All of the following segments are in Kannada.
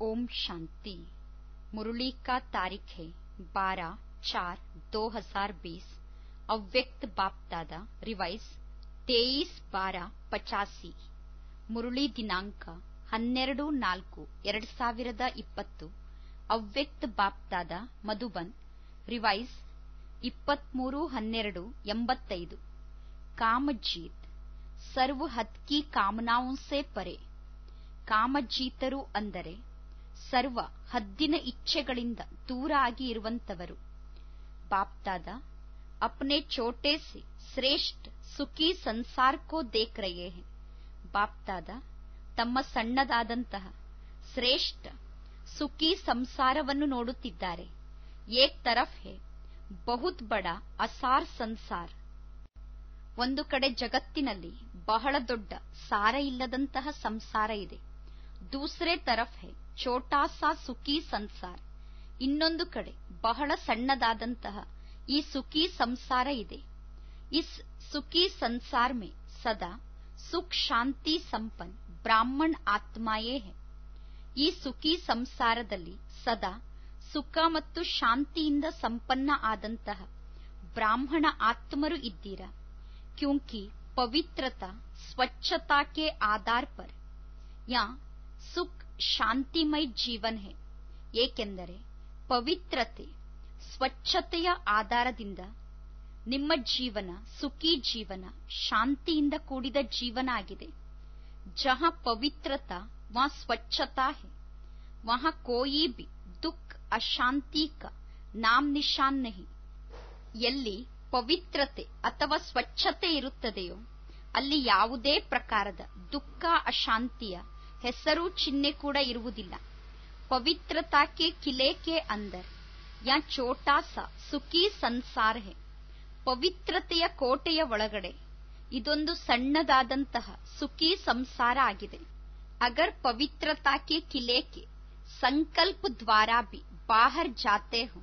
ओम शांति मुरली का तारीख है 12 चार 2020 ಅವ್ಯಕ್ತ ಬಾಪ್ದಾದ ರಿವೈಸ್ ತೇಯಿಸ್ ಬಾರ ಪಚಾಸಿ ಮುರುಳಿ ದಿನಾಂಕ ಹನ್ನೆರಡು ನಾಲ್ಕು ಎರಡ್ ಸಾವಿರದ ಇಪ್ಪತ್ತು ಅವ್ಯಕ್ತ ಬಾಪ್ದಾದ ಮಧುಬನ್ ರಿವೈಸ್ ಇಪ್ಪತ್ಮೂರು ಹನ್ನೆರಡು ಎಂಬತ್ತೈದು ಕಾಮಜೀತ್ ಸರ್ವ ಹತ್ಕಿ ಕಾಮನಾಂಸೆ ಪರೆ ಕಾಮಜೀತರು ಅಂದರೆ ಸರ್ವ ಹದ್ದಿನ ಇಚ್ಛೆಗಳಿಂದ ದೂರ ಆಗಿ ಇರುವಂತವರು ಬಾಪ್ದಾದ ಅಪ್ನೆ ಚೋಟೆ ಸಿ ಶ್ರೇಷ್ಠ ಸುಖಿ ಸಂಸಾರ್ಕೋ ದೇಖ್ ರೇ ಹೇ ಬಾಪ್ದಾದ ತಮ್ಮ ಸಣ್ಣದಾದಂತಹ ಶ್ರೇಷ್ಠ ಸುಖಿ ಸಂಸಾರವನ್ನು ನೋಡುತ್ತಿದ್ದಾರೆ. ಏಕ್ ತರಫ್ ಹೇ, ಬಹುತ್ ಬಡ ಅಸಾರ್ ಸಂಸಾರ್. ಒಂದು ಕಡೆ ಜಗತ್ತಿನಲ್ಲಿ ಬಹಳ ದೊಡ್ಡ ಸಾರ ಇಲ್ಲದಂತಹ ಸಂಸಾರ ಇದೆ. ದೂಸರೆ ತರಫ್ ಹೇ ಛೋಟಾ ಸಾ ಸುಖಿ ಸಂಸಾರ್. ಇನ್ನೊಂದು ಕಡೆ ಬಹಳ ಸಣ್ಣದಾದಂತಹ ಈ ಸುಖಿ ಸಂಸಾರ ಇದೆ. ಇಸ್ ಸುಖಿ ಸಂಸಾರ ಮೇ ಸದಾ ಸುಖ ಶಾಂತಿ ಸಂಪನ್ ಬ್ರಾಹ್ಮಣ್ ಆತ್ಮಾಯೇ ಹೇ. ಈ ಸುಖಿ ಸಂಸಾರದಲ್ಲಿ ಸದಾ ಸುಖ ಮತ್ತು ಶಾಂತಿಯಿಂದ ಸಂಪನ್ನ ಆದಂತಹ ಬ್ರಾಹ್ಮಣ ಆತ್ಮರು ಇದ್ದೀರಾ? ಕ್ಯೂಂಕಿ ಪವಿತ್ರತಾ ಸ್ವಚ್ಛತಾ ಕೆ ಆಧಾರ್ ಪರ್. ಯಾ ಸುಖ್ ಶಾಂತಿಮಯ ಜೀವನ್ ಹೇ. ಏಕೆಂದರೆ ಪವಿತ್ರತೆ, ಸ್ವಚ್ಛತೆಯ ಆಧಾರದಿಂದ ನಿಮ್ಮ ಜೀವನ ಸುಖಿ ಜೀವನ, ಶಾಂತಿಯಿಂದ ಕೂಡಿದ ಜೀವನ ಆಗಿದೆ. ಜಹ ಪವಿತ್ರತಾ ವಾ ಸ್ವಚ್ಛತಾ ಹೇ. ವಹ ಕೋಯಿ ಬಿ ದುಃಖ ಅಶಾಂತಿ ಕ ನಾಮ್ ನಿಶಾನ್ ನಹಿ. ಎಲ್ಲಿ ಪವಿತ್ರತೆ ಅಥವಾ ಸ್ವಚ್ಛತೆ ಇರುತ್ತದೆಯೋ, ಅಲ್ಲಿ ಯಾವುದೇ ಪ್ರಕಾರದ ದುಃಖ ಅಶಾಂತಿಯ ಹೆಸರು ಚಿಹ್ನೆ ಕೂಡ ಇರುವುದಿಲ್ಲ. ಪವಿತ್ರತಾ ಕಿಲೇಕೆ ಅಂದರ್. ಯಾ ಚೋಟಾ ಸಾ, ಸುಖಿ ಸಂಸಾರ ಹೆ ಪವಿತ್ರತೆಯ ಕೋಟೆಯ ಒಳಗಡೆ. ಇದೊಂದು ಸಣ್ಣದಾದಂತಹ ಸುಖಿ ಸಂಸಾರ ಆಗಿದೆ. ಅಗರ್ ಪವಿತ್ರತಾ ಕೆ ಕಿಲೆ ಕೆ ಸಂಕಲ್ಪ ದ್ವಾರಾ ಬಿ ಬಾಹರ್ ಜಾತೆ ಹೋ.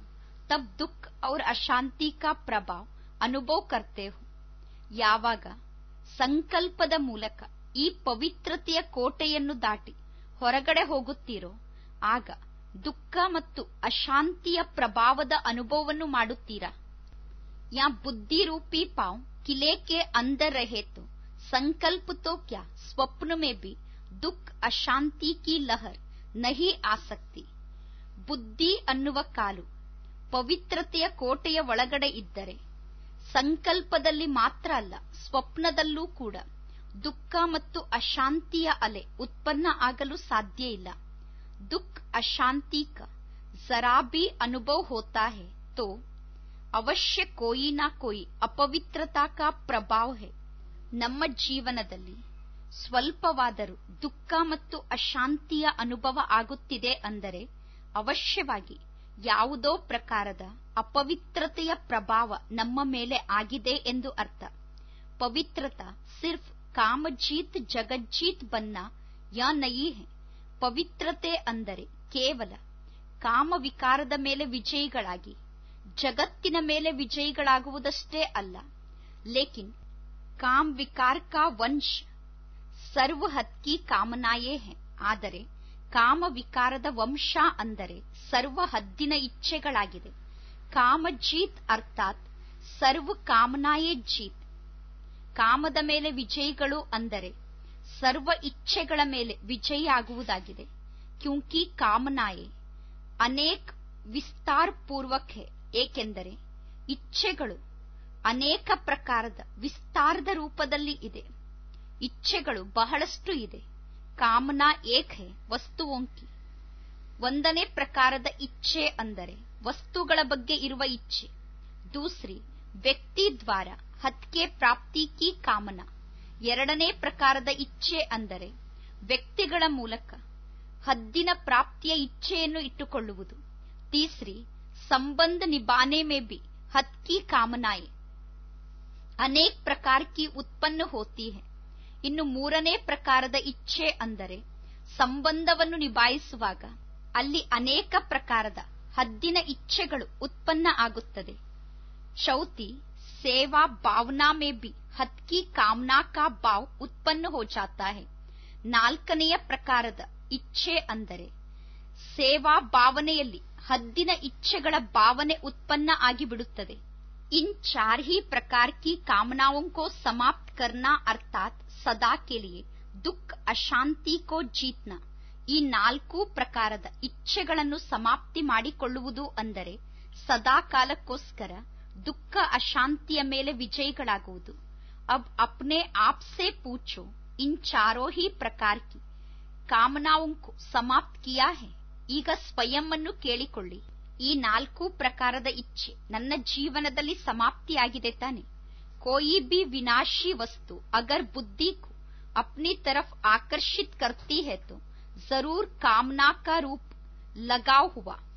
ತಬ್ ದುಃಖ ಔರ್ ಅಶಾಂತಿ ಕಾ ಪ್ರಭಾವ, ಅನುಭವ ಕರ್ತೆ ಹೋ. ಯಾವಾಗ? ಸಂಕಲ್ಪದ ಮೂಲಕ. ಈ ಪವಿತ್ರತೆಯ ಕೋಟೆಯನ್ನು ದಾಟಿ ಹೊರಗಡೆ ಹೋಗುತ್ತೀರೋ, ಆಗ ದುಃಖ ಮತ್ತು ಅಶಾಂತಿಯ ಪ್ರಭಾವದ ಅನುಭವವನ್ನು ಮಾಡುತ್ತೀರಾ? ಯಾ ಬುದ್ಧಿ ರೂಪಿ ಪಾವ್ ಕಿಲೇಕೆ ಅಂದರ್ ರಹೇ ತೋ ಸಂಕಲ್ಪ ತೋ ಕ್ಯಾ ಸ್ವಪ್ನ ಮೇ ಬಿ ದುಃಖ ಅಶಾಂತಿ ಕಿ ಲಹರ್ ನಹಿ ಆಸಕ್ತಿ. ಬುದ್ಧಿ ಅನ್ನುವ ಕಾಲು ಪವಿತ್ರತೆಯ ಕೋಟೆಯ ಒಳಗಡೆ ಇದ್ದರೆ, ಸಂಕಲ್ಪದಲ್ಲಿ ಮಾತ್ರ ಅಲ್ಲ, ಸ್ವಪ್ನದಲ್ಲೂ ಕೂಡ. ದುಃಖ ಮತ್ತು ಅಶಾಂತಿಯ ಅಲೆ ಉತ್ಪನ್ನ ಆಗಲು ಸಾಧ್ಯ ಇಲ್ಲ. ದುಃಖ ಅಶಾಂತಿ ಕ ಜರಾ ಭೀ ಅನುಭವ ಹೋತಾ ಹೇ ತೋ, ಅವಶ್ಯ ಕೋಯಿ ನಾ ಕೋಯಿ, ಅಪವಿತ್ರತಾ ಕಾ ಪ್ರಭಾವ ಹೇ. ನಮ್ಮ ಜೀವನದಲ್ಲಿ ಸ್ವಲ್ಪವಾದರೂ ದುಃಖ ಮತ್ತು ಅಶಾಂತಿಯ ಅನುಭವ ಆಗುತ್ತಿದೆ ಅಂದರೆ ಅವಶ್ಯವಾಗಿ ಯಾವುದೋ ಪ್ರಕಾರದ ಅಪವಿತ್ರತೆಯ ಪ್ರಭಾವ ನಮ್ಮ ಮೇಲೆ ಆಗಿದೆ ಎಂದು ಅರ್ಥ. ಪವಿತ್ರತಾ ಸಿರ್ಫ್ ಕಾಮಜೀತ್ ಜಗಜ್ಜೀತ್ ಬನ್ನ ಯಾ ನಯಿ ಪವಿತ್ರತೆ ಅಂದರೆ ಕೇವಲ ಕಾಮ ವಿಕಾರದ ಮೇಲೆ ವಿಜಯಿಗಳಾಗಿ, ಜಗತ್ತಿನ ಮೇಲೆ ವಿಜಯಿಗಳಾಗುವುದಷ್ಟೇ ಅಲ್ಲ. ಲೇಕಿನ್ ಕಾಮ್ ವಿಕಾರ ಕಾ ವಂಶ ಸರ್ವ ಹತ್ಕಿ ಕಾಮನಾಯೇ ಹೇ. ಆದರೆ ಕಾಮ ವಿಕಾರದ ವಂಶ ಅಂದರೆ ಸರ್ವ ಹದ್ದಿನ ಇಚ್ಛೆಗಳಾಗಿದೆ. ಕಾಮಜೀತ್ ಅರ್ಥಾತ್ ಸರ್ವ ಕಾಮನಾಯೇ ಜೀತ್. ಕಾಮದ ಮೇಲೆ ವಿಜಯಿಗಳು ಅಂದರೆ ಸರ್ವ ಇಚ್ಛೆಗಳ ಮೇಲೆ ವಿಜಯಿ ಆಗುವುದಾಗಿದೆ ಕ್ಯೂಂಕಿ ಕಾಮನಾಯೆ. ಅನೇಕ ವಿಸ್ತಾರ ಪೂರ್ವಕ ಏಕೆಂದರೆ ಇಚ್ಛೆಗಳು ಅನೇಕ ಪ್ರಕಾರದ ವಿಸ್ತಾರದ ರೂಪದಲ್ಲಿ ಇದೆ. ಇಚ್ಛೆಗಳು ಬಹಳಷ್ಟು ಇದೆ. ಕಾಮನಾ ಏಕ್, ವಸ್ತು ಒಂಕಿ. ಒಂದನೇ ಪ್ರಕಾರದ ಇಚ್ಛೆ ಅಂದರೆ ವಸ್ತುಗಳ ಬಗ್ಗೆ ಇರುವ ಇಚ್ಛೆ. ದೂಸರಿ, ವ್ಯಕ್ತಿ ದ್ವಾರ ಹತ್ಕೆ ಪ್ರಾಪ್ತಿ ಕಿ ಕಾಮನಾ. ಎರಡನೇ ಪ್ರಕಾರದ ಇಚ್ಛೆ ಅಂದರೆ ವ್ಯಕ್ತಿಗಳ ಮೂಲಕ ಹದ್ದಿನ ಪ್ರಾಪ್ತಿಯ ಇಚ್ಛೆಯನ್ನು ಇಟ್ಟುಕೊಳ್ಳುವುದು. ತೀಸ್ರಿ, ಸಂಬಂಧ ನಿಭಾನೆ ಮೇ ಬಿ ಹತ್ ಕಿ ಕಾಮನಾಯೆ. ಅನೇಕ ಪ್ರಕಾರ ಕಿ ಉತ್ಪನ್ನ ಹೋತಿ ಹೇ. ಇನ್ನು ಮೂರನೇ ಪ್ರಕಾರದ ಇಚ್ಛೆ ಅಂದರೆ ಸಂಬಂಧವನ್ನು ನಿಭಾಯಿಸುವಾಗ ಅಲ್ಲಿ ಅನೇಕ ಪ್ರಕಾರದ ಹದ್ದಿನ ಇಚ್ಛೆಗಳು ಉತ್ಪನ್ನ ಆಗುತ್ತದೆ. ಚೌತಿ ಸೇವಾ ಭಾವನಾ ಮೇ ಬಿ ಹತ್ ಕಿ ಕಾಮನಾ ಕಾ ಭಾವ್ ಉತ್ಪನ್ನ ಹೋ ಜಾತಾ ಹೇ ನಾಲ್ಕನೆಯ ಪ್ರಕಾರದ ಇಚ್ಛೆ ಅಂದರೆ ಸೇವಾ ಭಾವನೆಯಲ್ಲಿ ಹದ್ದಿನ ಇಚ್ಛೆಗಳ ಭಾವನೆ ಉತ್ಪನ್ನ ಆಗಿಬಿಡುತ್ತದೆ इन चार ही प्रकार की कामनाओं को समाप्त करना अर्थात सदा के लिए ದುಃಖ ಅಶಾಂತಿ ಕೋ ಜೀತ್ನ ಈ ನಾಲ್ಕು ಪ್ರಕಾರದ ಇಚ್ಛೆಗಳನ್ನು ಸಮಾಪ್ತಿ ಮಾಡಿಕೊಳ್ಳುವುದು ಅಂದರೆ ಸದಾ ಕಾಲಕ್ಕೋಸ್ಕರ ದುಃಖ ಅಶಾಂತಿಯ ಮೇಲೆ ವಿಜಯಿಗಳಾಗುವುದು. ಅಬ್ ಅಪ್ನೆ ಆಪ್ಸೆ ಪೂಚೋ ಇನ್ ಚಾರೋ ಹಿ ಪ್ರಕಾರ ಕಿ की ಕಿಯಾ ಹೇ. ಈಗ ಸ್ವಯಂ ಅನ್ನು ಕೇಳಿಕೊಳ್ಳಿ. ಈ ನಾಲ್ಕು ಪ್ರಕಾರದ ಇಚ್ಛೆ ನನ್ನ ಜೀವನದಲ್ಲಿ ಸಮಾಪ್ತಿಯಾಗಿದೆ ತಾನೆ. ಕೋಯಿ ಬಿ ವಿನಾಶಿ ವಸ್ತು, ಅಗರ್ ಬುದ್ಧಿ ಕೋ. ಅಪ್ನಿ ತರಫ್ ಆಕರ್ಷಿತ್ ಕರ್ತಿ ಹೇತು. ಜರೂರ್ ಕಾಮನಾ ಕಾ ರೂಪ್ ಲಗಾವ್ ಹುವಾ.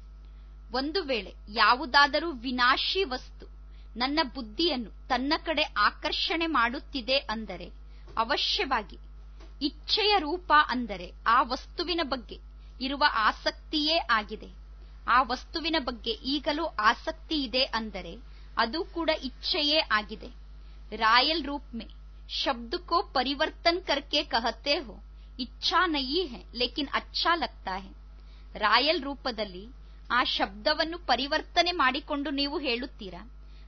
ಒಂದು ವೇಳೆ ಯಾವುದಾದರೂ ವಿನಾಶಿ ವಸ್ತು ನನ್ನ ಬುದ್ಧಿಯನ್ನು ತನ್ನ ಕಡೆ ಆಕರ್ಷಣೆ ಮಾಡುತ್ತಿದೆ ಅಂದರೆ, ಅವಶ್ಯವಾಗಿ ಇಚ್ಛೆಯ ರೂಪ ಅಂದರೆ ಆ ವಸ್ತುವಿನ ಬಗ್ಗೆ ಇರುವ ಆಸಕ್ತಿಯೇ ಆಗಿದೆ. ಆ ವಸ್ತುವಿನ ಬಗ್ಗೆ ಈಗಲೂ ಆಸಕ್ತಿ ಇದೆ ಅಂದರೆ ಅದು ಕೂಡ ಇಚ್ಛೆಯೇ ಆಗಿದೆ. ರಾಯಲ್ ರೂಪ್ ಮೇ ಶಬ್ದ ಕೋ ಪರಿವರ್ತನ್ ಕರ್ಕೆ ಕಹತೆ ಹೋ, ಇಚ್ಛಾ ನಯಿ ಹೇ, ಲೇಕಿನ್ ಅಚ್ಚಾ ಲಗ್ತಾ ಹೇ. ರಾಯಲ್ ರೂಪದಲ್ಲಿ ಆ ಶಬ್ದವನ್ನು ಪರಿವರ್ತನೆ ಮಾಡಿಕೊಂಡು ನೀವು ಹೇಳುತ್ತೀರಾ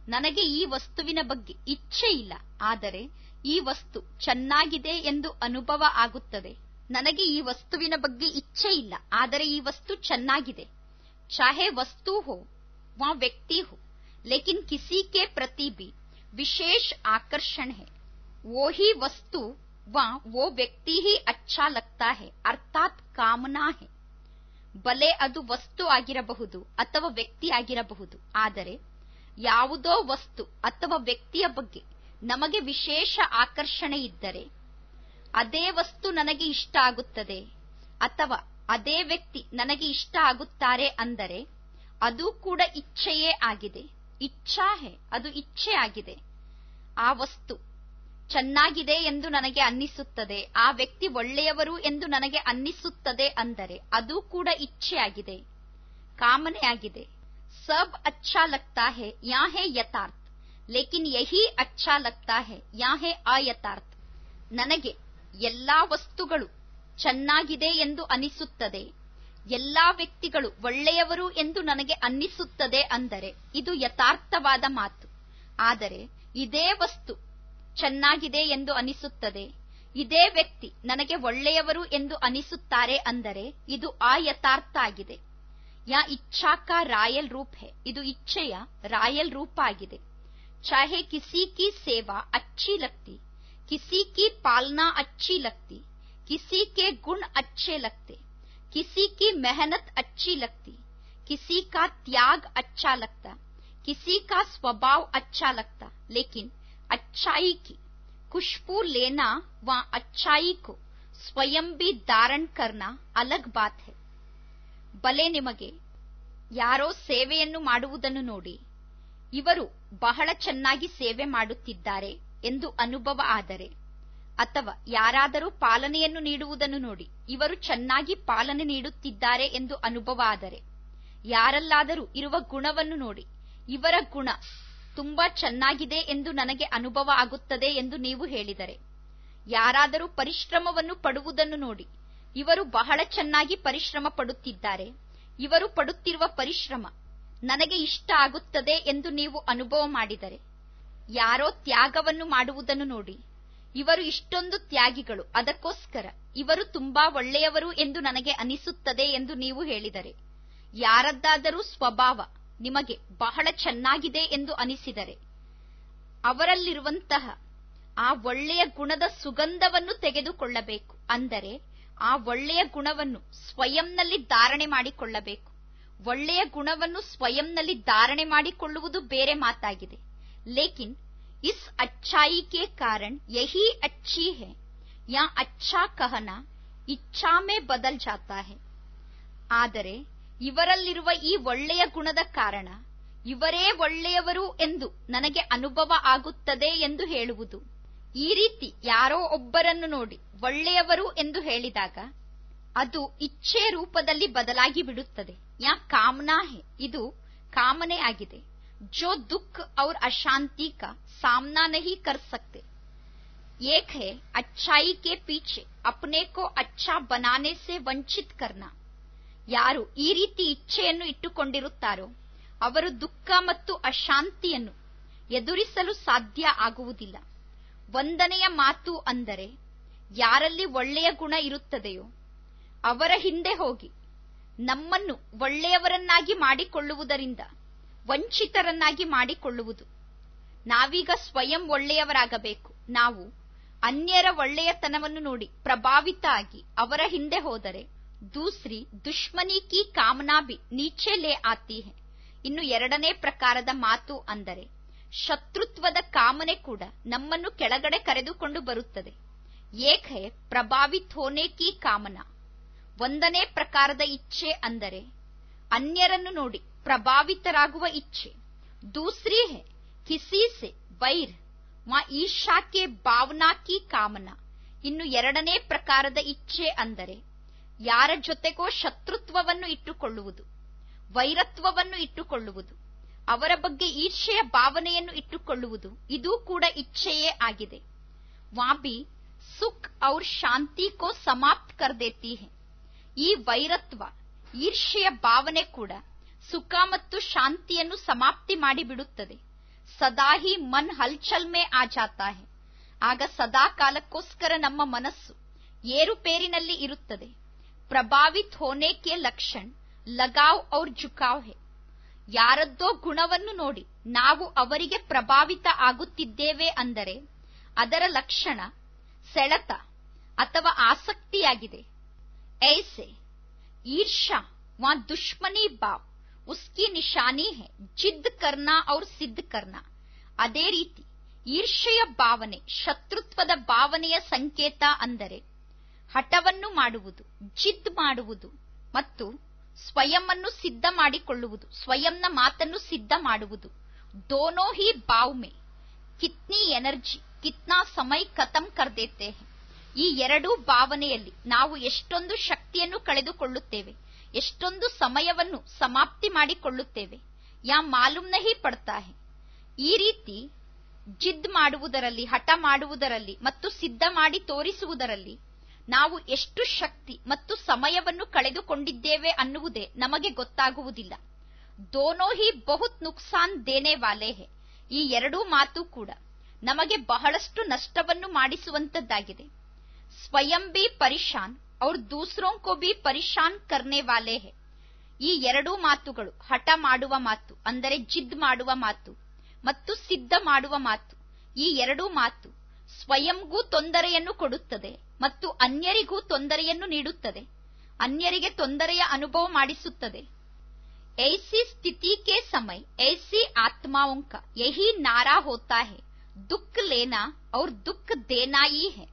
ನನಗೆ ಈ ವಸ್ತುವಿನ ಬಗ್ಗೆ ಇಚ್ಛೆ ಇಲ್ಲ ಆದರೆ ಈ ವಸ್ತು ಚೆನ್ನಾಗಿದೆ ಎಂದು ಅನುಭವ ಆಗುತ್ತದೆ ನನಗೆ ಈ ವಸ್ತುವಿನ ಬಗ್ಗೆ ಇಚ್ಛೆ ಇಲ್ಲ ಆದರೆ ಈ ವಸ್ತು ಚೆನ್ನಾಗಿದೆ चाहे वस्तु हो वह व्यक्ति हो लेकिन किसी के प्रति भी विशेष आकर्षण है वो ही वस्तु व वो व्यक्ति ही अच्छा लगता है ಅರ್ಥಾತ್ ಕಾಮನಾ है ಬಲೆ ಅದು ವಸ್ತು ಆಗಿರಬಹುದು ಅಥವಾ ವ್ಯಕ್ತಿ ಆಗಿರಬಹುದು. ಆದರೆ ಯಾವುದೋ ವಸ್ತು ಅಥವಾ ವ್ಯಕ್ತಿಯ ಬಗ್ಗೆ ನಮಗೆ ವಿಶೇಷ ಆಕರ್ಷಣೆ ಇದ್ದರೆ ಅದೇ ವಸ್ತು ನನಗೆ ಇಷ್ಟ ಆಗುತ್ತದೆ ಅಥವಾ ಅದೇ ವ್ಯಕ್ತಿ ನನಗೆ ಇಷ್ಟ ಆಗುತ್ತಾರೆ ಅಂದರೆ ಅದು ಕೂಡ ಇಚ್ಛೆಯೇ ಆಗಿದೆ. ಇಚ್ಛಾ ಹೇ, ಅದು ಇಚ್ಛೆ ಆಗಿದೆ. ಆ ವಸ್ತು ಚೆನ್ನಾಗಿದೆ ಎಂದು ನನಗೆ ಅನ್ನಿಸುತ್ತದೆ, ಆ ವ್ಯಕ್ತಿ ಒಳ್ಳೆಯವರು ಎಂದು ನನಗೆ ಅನ್ನಿಸುತ್ತದೆ ಅಂದರೆ ಅದು ಕೂಡ ಇಚ್ಛೆಯಾಗಿದೆ ಕಾಮನೆಯಾಗಿದೆ ಸಬ್ ಅಚ್ಚಾ ಲಗ್ತಾ ಹೇ, ಯಾ ಹೇ ಯಥಾರ್ಥ. ಲೇಕಿನ್ ಯಹಿ ಅಚ್ಚಾ ಲಗ್ತಾ ಹೇ, ಯಾ ಹೇ ಅಯಥಾರ್ಥ. ನನಗೆ ಎಲ್ಲಾ ವಸ್ತುಗಳು ಚೆನ್ನಾಗಿದೆ ಎಂದು ಅನಿಸುತ್ತದೆ ಎಲ್ಲಾ ವ್ಯಕ್ತಿಗಳು ಒಳ್ಳೆಯವರು ಎಂದು ನನಗೆ ಅನ್ನಿಸುತ್ತದೆ ಅಂದರೆ ಇದು ಯಥಾರ್ಥವಾದ ಮಾತು. ಆದರೆ ಇದೇ ವಸ್ತು ಚೆನ್ನಾಗಿದೆ ಎಂದು ಅನಿಸುತ್ತದೆ. ಇದೇ ವ್ಯಕ್ತಿ ನನಗೆ ಒಳ್ಳೆಯವರು ಎಂದು ಅನಿಸುತ್ತಾರೆ ಅಂದರೆ ಇದು ಆ ಯಥಾರ್ಥ ಆಗಿದೆ ಯಾ ಇಚ್ಛಾ ಕಾ ರಾಯಲ್ ರೂಪ್ ಹೆ ಇದು ಇಚ್ಛೆಯ ರಾಯಲ್ ರೂಪ ಆಗಿದೆ ಚಾಹೆ ಕಿಸಿ ಕಿ ಸೇವಾ ಅಚ್ಚಿ ಲಗ್ತಿ, ಕಿಸಿ ಕಿ ಪಾಲನಾ ಅಚ್ಚಿ ಲಗ್ತಿ, ಕಿಸಿ ಕೆ ಗುಣ ಅಚ್ಚೆ ಲಗ್ತೆ, ಕಿಸಿ ಕಿ ಮೆಹನತ್ ಅಚ್ಚಿ ಲಗ್ತಿ, ಕಿಸಿ ಕಾ ತ್ಯಾಗ ಅಚ್ಚಾ ಲಗ್ತಾ, ಕಿಸಿ ಕಾ ಸ್ವಭಾವ ಅಚ್ಚಾ ಲಕ್ತ ಲೇಕಿನ್ अच्छाई की खुशबू लेना व अच्छाई को स्वयं भी धारण करना अलग बात है ಬಲೆ ನಿಮಗೆ ಯಾರೋ ಸೇವೆಯನ್ನು ಮಾಡುವುದನ್ನು ನೋಡಿ ಇವರು ಬಹಳ ಚೆನ್ನಾಗಿ ಸೇವೆ ಮಾಡುತ್ತಿದ್ದಾರೆ ಎಂದು ಅನುಭವ ಆದರೆ ಅಥವಾ ಯಾರಾದರೂ ಪಾಲನೆಯನ್ನು ನೀಡುವುದನ್ನು ನೋಡಿ ಇವರು ಚೆನ್ನಾಗಿ ಪಾಲನೆ ನೀಡುತ್ತಿದ್ದಾರೆ ಎಂದು ಅನುಭವ ಆದರೆ ಯಾರಲ್ಲಾದರೂ ಇರುವ ಗುಣವನ್ನು ನೋಡಿ ಇವರ ಗುಣ ತುಂಬಾ ಚೆನ್ನಾಗಿದೆ ಎಂದು ನನಗೆ ಅನುಭವ ಆಗುತ್ತದೆ ಎಂದು ನೀವು ಹೇಳಿದರೆ. ಯಾರಾದರೂ ಪರಿಶ್ರಮವನ್ನು ಪಡುವುದನ್ನು ನೋಡಿ. ಇವರು ಬಹಳ ಚೆನ್ನಾಗಿ ಪರಿಶ್ರಮ ಪಡುತ್ತಿದ್ದಾರೆ. ಇವರು ಪಡುತ್ತಿರುವ ಪರಿಶ್ರಮ ನನಗೆ ಇಷ್ಟ ಆಗುತ್ತದೆ ಎಂದು ನೀವು ಅನುಭವ ಮಾಡಿದರೆ. ಯಾರೋ ತ್ಯಾಗವನ್ನು ಮಾಡುವುದನ್ನು ನೋಡಿ. ಇವರು ಇಷ್ಟೊಂದು ತ್ಯಾಗಿಗಳು. ಅದಕ್ಕೋಸ್ಕರ ಇವರು ತುಂಬಾ ಒಳ್ಳೆಯವರು ಎಂದು ನನಗೆ ಅನಿಸುತ್ತದೆ ಎಂದು ನೀವು ಹೇಳಿದರೆ. ಯಾರದ್ದಾದರೂ ಸ್ವಭಾವ ನಿಮಗೆ ಬಹಳ ಚೆನ್ನಾಗಿದೆ ಎಂದು ಅನಿಸಿದರೆ ಅವರಲ್ಲಿರುವಂತಹ ಆ ಒಳ್ಳೆಯ ಗುಣದ ಸುಗಂಧವನ್ನು ತೆಗೆದುಕೊಳ್ಳಬೇಕು. ಅಂದರೆ ಆ ಒಳ್ಳೆಯ ಗುಣವನ್ನು ಸ್ವಯಂನಲ್ಲಿ ಧಾರಣೆ ಮಾಡಿಕೊಳ್ಳಬೇಕು. ಒಳ್ಳೆಯ ಗುಣವನ್ನು ಸ್ವಯಂನಲ್ಲಿ ಧಾರಣೆ ಮಾಡಿಕೊಳ್ಳುವುದು ಬೇರೆ ಮಾತಾಗಿದೆ. ಲೇಕಿನ್ ಇಸ್ ಅಚ್ಚಾಯಿ ಕೆ ಕಾರಣ ಯಹಿ ಅಚ್ಚಿ ಹೇ, ಯಾ ಅಚ್ಚಾ ಕಹನ ಇಚ್ಛಾಮೆ ಬದಲ್ ಜಾತಾ ಹೇ. ಆದರೆ ಇವರಲ್ಲಿರುವ ಈ ಒಳ್ಳೆಯ ಗುಣದ ಕಾರಣ ಇವರೇ ಒಳ್ಳೆಯವರು ಎಂದು ನನಗೆ ಅನುಭವ ಆಗುತ್ತದೆ ಎಂದು ಹೇಳುವುದು. ಈ ರೀತಿ ಯಾರೋ ಒಬ್ಬರನ್ನು ನೋಡಿ ಒಳ್ಳೆಯವರು ಎಂದು ಹೇಳಿದಾಗ ಅದು ಇಚ್ಛೆ ರೂಪದಲ್ಲಿ ಬದಲಾಗಿ ಬಿಡುತ್ತದೆ. ಯಾ ಕಾಮನಾ ಹೇ ಇದು ಕಾಮನೆ ಆಗಿದೆ. ಜೋ ದುಃಖ ಔರ್ ಅಶಾಂತಿ ಕಾ, ಸಾಮ್ನಾ ನಹಿ ಕರ್ ಸಕ್ತೆ. ಏಕ್ ಹೇ ಅಚ್ಚಾಯಿ ಕೆ ಪೀಚೆ ಅಪ್ನೆ ಕೋ ಅಚ್ಚಾ ಬನಾನೆ ಸೆ ವಂಚಿತ್ ಕರ್ನಾ. ಯಾರು ಈ ರೀತಿ ಇಚ್ಛೆಯನ್ನು ಇಟ್ಟುಕೊಂಡಿರುತ್ತಾರೋ ಅವರು ದುಃಖ ಮತ್ತು ಅಶಾಂತಿಯನ್ನು ಎದುರಿಸಲು ಸಾಧ್ಯ ಆಗುವುದಿಲ್ಲ. ಒಂದನೆಯ ಮಾತು ಅಂದರೆ ಯಾರಲ್ಲಿ ಒಳ್ಳೆಯ ಗುಣ ಇರುತ್ತದೆಯೋ ಅವರ ಹಿಂದೆ ಹೋಗಿ ನಮ್ಮನ್ನು ಒಳ್ಳೆಯವರನ್ನಾಗಿ ಮಾಡಿಕೊಳ್ಳುವುದರಿಂದ ವಂಚಿತರನ್ನಾಗಿ ಮಾಡಿಕೊಳ್ಳುವುದು. ನಾವೀಗ ಸ್ವಯಂ ಒಳ್ಳೆಯವರಾಗಬೇಕು. ನಾವು ಅನ್ಯರ ಒಳ್ಳೆಯತನವನ್ನು ನೋಡಿ ಪ್ರಭಾವಿತ ಆಗಿ ಅವರ ಹಿಂದೆ ಹೋದರೆ ದೂಸ್ರಿ ದುಶ್ಮನಿ ಕಿ ಕಾಮನಾ ಬಿ ನೀಚೆ ಲೇ ಆತಿ ಹೆ. ಇನ್ನು ಎರಡನೇ ಪ್ರಕಾರದ ಮಾತು ಅಂದರೆ, ಶತ್ರುತ್ವದ ಕಾಮನೆ ಕೂಡ ನಮ್ಮನ್ನು ಕೆಳಗಡೆ ಕರೆದುಕೊಂಡು ಬರುತ್ತದೆ. ಏಕ್ ಹೇ, ಪ್ರಭಾವಿತ್ ಹೋನೆ ಕಿ ಕಾಮನಾ. ಒಂದನೇ ಪ್ರಕಾರದ ಇಚ್ಛೆ ಅಂದರೆ, ಅನ್ಯರನ್ನು ನೋಡಿ ಪ್ರಭಾವಿತರಾಗುವ ಇಚ್ಛೆ. ದೂಸರಿ ಹೇ, ಕಿಸಿ ವೈರ್ ಮಾ ಈಶಾ ಕೆ ಭಾವನಾ ಕಿ ಕಾಮನಾ. ಇನ್ನು ಎರಡನೇ ಪ್ರಕಾರದ ಇಚ್ಛೆ ಅಂದರೆ ಯಾರ ಜೊತೆಗೋ ಶತ್ರುತ್ವವನ್ನು ಇಟ್ಟುಕೊಳ್ಳುವುದು, ವೈರತ್ವವನ್ನು ಇಟ್ಟುಕೊಳ್ಳುವುದು, ಅವರ ಬಗ್ಗೆ ಈರ್ಷೆಯ ಭಾವನೆಯನ್ನು ಇಟ್ಟುಕೊಳ್ಳುವುದು, ಇದೂ ಕೂಡ ಇಚ್ಛೆಯೇ ಆಗಿದೆ. ವಾಬಿ, ಸುಖ್ ಔರ್ ಶಾಂತಿ ಕೋ ಸಮಾಪ್ತ ಕರ್ ದೇತಿ ಹೇ. ಈ ವೈರತ್ವ ಈರ್ಷೆಯ ಭಾವನೆ ಕೂಡ ಸುಖ ಮತ್ತು ಶಾಂತಿಯನ್ನು ಸಮಾಪ್ತಿ ಮಾಡಿಬಿಡುತ್ತದೆ. ಸದಾ ಹಿ ಮನ್ ಹಲ್ಚಲ್ ಮೇ ಆ ಆಗ ಸದಾ ಕಾಲಕ್ಕೋಸ್ಕರ ನಮ್ಮ ಮನಸ್ಸು ಏರುಪೇರಿನಲ್ಲಿ ಇರುತ್ತದೆ. ಪ್ರಭಾವಿತ ಹೋನೇಕೆ ಲಕ್ಷಣ, ಲಗಾವ್ ಔರ್ ಜುಕಾವ್ ಹೇ. ಯಾರದ್ದೋ ಗುಣವನ್ನು ನೋಡಿ ನಾವು ಅವರಿಗೆ ಪ್ರಭಾವಿತ ಆಗುತ್ತಿದ್ದೇವೆ ಅಂದರೆ ಅದರ ಲಕ್ಷಣ ಸೆಳೆತ ಅಥವಾ ಆಸಕ್ತಿಯಾಗಿದೆ. ಐಸೆ ಈರ್ಷಾ, ವಾ ದುಶ್ಮನಿ ಬಾವ್, ಉಸ್ಕಿ ನಿಶಾನಿ ಹೇ, ಜಿದ್ ಕರ್ನಾ ಔರ್ ಸಿದ್ಧ ಕರ್ನಾ. ಅದೇ ರೀತಿ ಈರ್ಷೆಯ ಭಾವನೆ ಶತ್ರುತ್ವದ ಭಾವನೆಯ ಸಂಕೇತ ಅಂದರೆ ಹಠವನ್ನು ಮಾಡುವುದು ಜಿದ್ ಮಾಡುವುದು ಮತ್ತು ಸ್ವಯಂವನ್ನು ಸಿದ್ಧ ಮಾಡಿಕೊಳ್ಳುವುದು, ಸ್ವಯಂನ ಮಾತನ್ನು ಸಿದ್ಧ ಮಾಡುವುದು. ದೋನೋ ಹಿ ಬಾವ್ಮೆ. ಕಿತ್ನಿ ಎನರ್ಜಿ, ಕಿತ್ನಾ ಸಮಯ ಖತಮ್ ಕರ್ದೇತೆ ಈ ಎರಡೂ ಭಾವನೆಯಲ್ಲಿ ನಾವು ಎಷ್ಟೊಂದು ಶಕ್ತಿಯನ್ನು ಕಳೆದುಕೊಳ್ಳುತ್ತೇವೆ, ಎಷ್ಟೊಂದು ಸಮಯವನ್ನು ಸಮಾಪ್ತಿ ಮಾಡಿಕೊಳ್ಳುತ್ತೇವೆ. ಯಾ ಮಾಲೂಮ್ನ ಹಿ ಪಡ್ತಾ ಈ ರೀತಿ ಜಿದ್ ಮಾಡುವುದರಲ್ಲಿ, ಹಠ ಮಾಡುವುದರಲ್ಲಿ ಮತ್ತು ಸಿದ್ಧ ಮಾಡಿ ತೋರಿಸುವುದರಲ್ಲಿ ನಾವು ಎಷ್ಟು ಶಕ್ತಿ ಮತ್ತು ಸಮಯವನ್ನು ಕಳೆದುಕೊಂಡಿದ್ದೇವೆ ಅನ್ನುವುದೇ ನಮಗೆ ಗೊತ್ತಾಗುವುದಿಲ್ಲ. ದೋನೋ ಹಿ ಬಹುತ್ ನುಕ್ಸಾನ್ ದೇನೆ ವಾಲೆ ಹೇ. ಈ ಎರಡೂ ಮಾತು ಕೂಡ ನಮಗೆ ಬಹಳಷ್ಟು ನಷ್ಟವನ್ನು ಮಾಡಿಸುವಂತದ್ದಾಗಿದೆ. ಸ್ವಯಂ ಬಿ ಪರಿಶಾನ್ ಔರ್ ದೂಸರೋ ಕೋ ಬಿ ಪರಿಶಾನ್ ಕರ್ನೆ ವಾಲೆ ಹೇ. ಈ ಎರಡೂ ಮಾತುಗಳು ಹಠ ಮಾಡುವ ಮಾತು, ಅಂದರೆ ಜಿದ್ ಮಾಡುವ ಮಾತು ಮತ್ತು ಸಿದ್ಧ ಮಾಡುವ ಮಾತು, ಈ ಎರಡೂ ಮಾತು ಸ್ವಯಂಗೂ ತೊಂದರೆಯನ್ನು ಕೊಡುತ್ತದೆ ಮತ್ತು ಅನ್ಯರಿಗೂ ತೊಂದರೆಯನ್ನು ನೀಡುತ್ತದೆ ಅನ್ಯರಿಗೆ ತೊಂದರೆಯ ಅನುಭವ ಮಾಡಿಸುತ್ತದೆ ऐसी स्थिति के समय ऐसी आत्माओं का यही नारा होता है दुख लेना और दुख देना ही है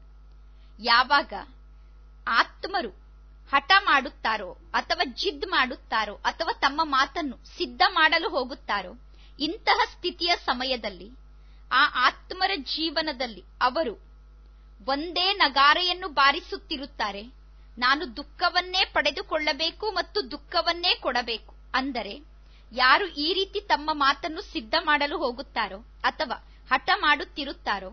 ಯಾವಾಗ ಆತ್ಮರು ಹಠ ಮಾಡುತ್ತಾರೋ ಅಥವಾ ಜಿದ್ ಮಾಡುತ್ತಾರೋ ಅಥವಾ ತಮ್ಮ ಮಾತನ್ನು ಸಿದ್ಧ ಮಾಡಲು ಹೋಗುತ್ತಾರೋ ಇಂತಹ ಸ್ಥಿತಿಯ ಸಮಯದಲ್ಲಿ ಆ ಆತ್ಮರ ಜೀವನದಲ್ಲಿ ಅವರು ಒಂದೇ ನಗಾರೆಯನ್ನು ಬಾರಿಸುತ್ತಿರುತ್ತಾರೆ. ನಾನು ದುಃಖವನ್ನೇ ಪಡೆದುಕೊಳ್ಳಬೇಕು ಮತ್ತು ದುಃಖವನ್ನೇ ಕೊಡಬೇಕು. ಅಂದರೆ, ಯಾರು ಈ ರೀತಿ ತಮ್ಮ ಮಾತನ್ನು ಸಿದ್ಧ ಮಾಡಲು ಹೋಗುತ್ತಾರೋ ಅಥವಾ ಹಠ ಮಾಡುತ್ತಿರುತ್ತಾರೋ,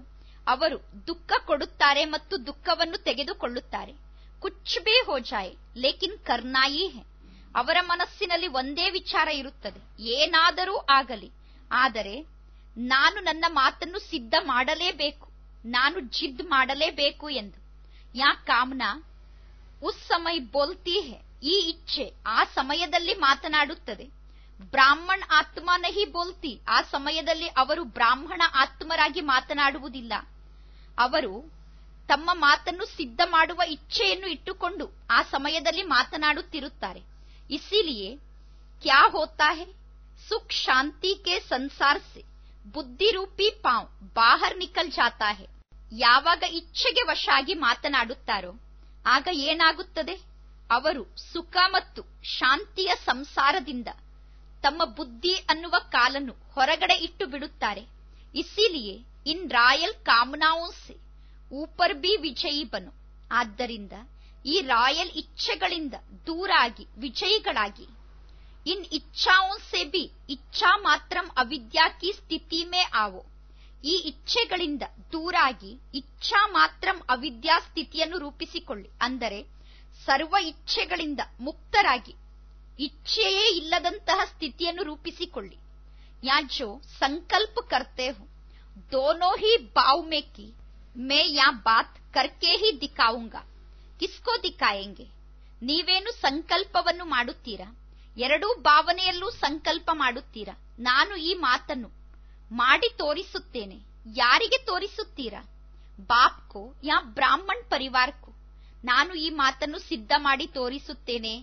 ಅವರು ದುಃಖ ಕೊಡುತ್ತಾರೆ ಮತ್ತು ದುಃಖವನ್ನು ತೆಗೆದುಕೊಳ್ಳುತ್ತಾರೆ. ಕುಚ್ ಬೇ ಹೋ ಲೇಕಿನ್ ಕರ್ನಾಯಿ ಹೇ. ಅವರ ಮನಸ್ಸಿನಲ್ಲಿ ಒಂದೇ ವಿಚಾರ ಇರುತ್ತದೆ. ಏನಾದರೂ ಆಗಲಿ. ಆದರೆ ನಾನು ನನ್ನ ಮಾತನ್ನು ಸಿದ್ಧ ಮಾಡಲೇಬೇಕು. ನಾನು ಜಿದ್ ಮಾಡಲೇಬೇಕು ಎಂದು. ಯಾ ಕಾಮನಾ? ಉಸ್ ಸಮಯ ಬೋಲ್ತಿ ಹೇ, ಈ ಇಚ್ಛೆ ಆ ಸಮಯದಲ್ಲಿ ಮಾತನಾಡುತ್ತದೆ. ಬ್ರಾಹ್ಮಣ ಆತ್ಮ ನಹಿ ಬೋಲ್ತಿ, ಆ ಸಮಯದಲ್ಲಿ ಅವರು ಬ್ರಾಹ್ಮಣ ಆತ್ಮರಾಗಿ ಮಾತನಾಡುವುದಿಲ್ಲ. ಅವರು ತಮ್ಮ ಮಾತನ್ನು ಸಿದ್ಧ ಮಾಡುವ ಇಚ್ಛೆಯನ್ನು ಇಟ್ಟುಕೊಂಡು ಆ ಸಮಯದಲ್ಲಿ ಮಾತನಾಡುತ್ತಿರುತ್ತಾರೆ. ಇಸಿಲಿಯೇ, ಕ್ಯಾ ಹೋತಾ ಹೇ? ಸುಖ ಶಾಂತಿ ಕೆ ಸಂಸಾರ ಸೆ. ಬುದ್ಧಿರೂಪಿ ಪಾವ್, ಬಾಹರ್ ನಿಕಲ್ ಜಾತಾಹೆ ಯಾವಾಗ ಇಚ್ಛೆಗೆ ವಶಾಗಿ ಮಾತನಾಡುತ್ತಾರೋ, ಆಗ ಏನಾಗುತ್ತದೆ? ಅವರು ಸುಖ ಮತ್ತು ಶಾಂತಿಯ ಸಂಸಾರದಿಂದ ತಮ್ಮ ಬುದ್ಧಿ ಅನ್ನುವ ಕಾಲನ್ನು ಹೊರಗಡೆ ಇಟ್ಟು ಬಿಡುತ್ತಾರೆ. ಇಸಿಲಿಯೇ, ಇನ್ ರಾಯಲ್ ಕಾಮನಾವುನ್ಸೆ ಊಪರ್ ಬಿ ವಿಜಯಿ ಆದ್ದರಿಂದ ಈ ರಾಯಲ್ ಇಚ್ಛೆಗಳಿಂದ ದೂರಾಗಿ ವಿಜಯಿಗಳಾಗಿ इन इच्छाओं से भी इच्छा ಇಚ್ಛಾ ಮಾತ್ರಂ की ಸ್ಥಿತಿ ಮೇ ಆವೋ. ಈ ಇಚ್ಛೆಗಳಿಂದ ದೂರಾಗಿ ಇಚ್ಛಾ ಮಾತ್ರಂ ಅವಿದ್ಯಾ ಸ್ಥಿತಿಯನ್ನು ರೂಪಿಸಿಕೊಳ್ಳಿ. ಅಂದರೆ ಸರ್ವ ಇಚ್ಛೆಗಳಿಂದ ಮುಕ್ತರಾಗಿ ಇಚ್ಛೆಯೇ ಇಲ್ಲದಂತಹ ಸ್ಥಿತಿಯನ್ನು ರೂಪಿಸಿಕೊಳ್ಳಿ. ಯಾಜೋ ಸಂಕಲ್ಪ ಕರ್ತೆ ಹೋ ದೋನೋ ಹಿ ಬಾವ್ ಮೇಕಿ ಮೇ ಯಾ ಬಾತ್ ಕರ್ಕೆ करके ही दिखाऊंगा किसको ನೀವೇನು ಸಂಕಲ್ಪವನ್ನು ಮಾಡುತ್ತೀರಾ? ಎರಡೂ ಭಾವನೆಯಲ್ಲೂ ಸಂಕಲ್ಪ ಮಾಡುತ್ತೀರಾ? ನಾನು ಈ ಮಾತನ್ನು ಮಾಡಿ ತೋರಿಸುತ್ತೇನೆ. ಯಾರಿಗೆ ತೋರಿಸುತ್ತೀರಾ? ಬಾಪ್ಕೋ ಯಾ ಬ್ರಾಹ್ಮಣ್ ಪರಿವಾರಕ್ಕೂ? ನಾನು ಈ ಮಾತನ್ನು ಸಿದ್ಧ ಮಾಡಿ ತೋರಿಸುತ್ತೇನೆ.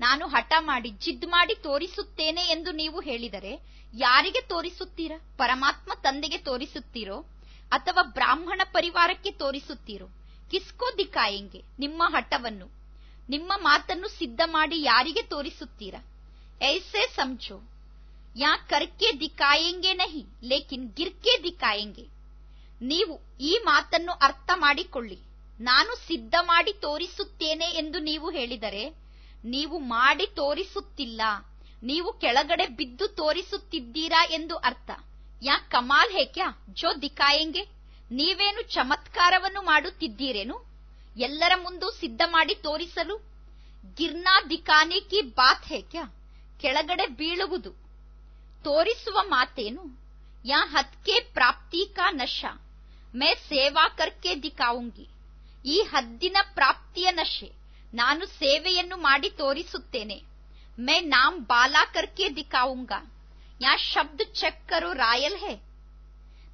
ನಾನು ಹಠ ಮಾಡಿ ಜಿದ್ ಮಾಡಿ ತೋರಿಸುತ್ತೇನೆ ಎಂದು ನೀವು ಹೇಳಿದರೆ ಯಾರಿಗೆ ತೋರಿಸುತ್ತೀರಾ? ಪರಮಾತ್ಮ ತಂದೆಗೆ ತೋರಿಸುತ್ತೀರೋ? ಅಥವಾ ಬ್ರಾಹ್ಮಣ ಪರಿವಾರಕ್ಕೆ ತೋರಿಸುತ್ತೀರೋ? ಕಿಸ್ಕೋ ದಿಕ್ಕಾಯಂಗೆ ನಿಮ್ಮ ಹಠವನ್ನು, ನಿಮ್ಮ ಮಾತನ್ನು ಸಿದ್ಧ ಮಾಡಿ ಯಾರಿಗೆ ತೋರಿಸುತ್ತೀರಾ? ಐಸೆ समझो ಯಾ ಕರ್ಕೆ ದಿಕ್ಕಾಯಂಗೆ ನಹಿ ಲೇಕಿನ್ ಗಿರ್ಕೆ दिखाएंगे। ನೀವು ಈ ಮಾತನ್ನು ಅರ್ಥ ಮಾಡಿಕೊಳ್ಳಿ ನಾನು ಸಿದ್ಧ ಮಾಡಿ ತೋರಿಸುತ್ತೇನೆ ಎಂದು ನೀವು ಹೇಳಿದರೆ ನೀವು ಮಾಡಿ ತೋರಿಸುತ್ತಿಲ್ಲ ನೀವು ಕೆಳಗಡೆ ಬಿದ್ದು ತೋರಿಸುತ್ತಿದ್ದೀರಾ ಎಂದು ಅರ್ಥ ಯಾ ಕಮಾಲ್ ಹೇ ಕ್ಯಾ ಜೋ ದಿಕ್ಕಾಯಂಗೆ ನೀವೇನು ಚಮತ್ಕಾರವನ್ನು ಮಾಡುತ್ತಿದ್ದೀರೇನು ಎಲ್ಲರ ಮುಂದೂ ಸಿದ್ಧ ಮಾಡಿ ತೋರಿಸಲು ಗಿರ್ನಾ ದಿಕಾನೆ ಕಿ ಬಾತ್ ಹೇ ಕ್ಯಾ? ಕೆಳಗಡೆ ಬೀಳುವುದು. ತೋರಿಸುವ ಮಾತೇನು? ಯಾ ಹತ್ಕೆ ಪ್ರಾಪ್ತಿ ಕಾ ನಶ. ಮೇ ಸೇವಾ ಕರ್ಕೆ ದಿಕಾವುಂಗಿ. ಈ ಹದ್ದಿನ ಪ್ರಾಪ್ತಿಯ ನಶೆ. ನಾನು ಸೇವೆಯನ್ನು ಮಾಡಿ ತೋರಿಸುತ್ತೇನೆ. ಮೇ ನಾಮ್ ಬಾಲಾ ಕರ್ಕೆ ದಿಕಾವುಂಗ. ಯಾ ಶಬ್ದ ಚಕ್ಕರು ಕರೋ ರಾಯಲ್ ಹೇ.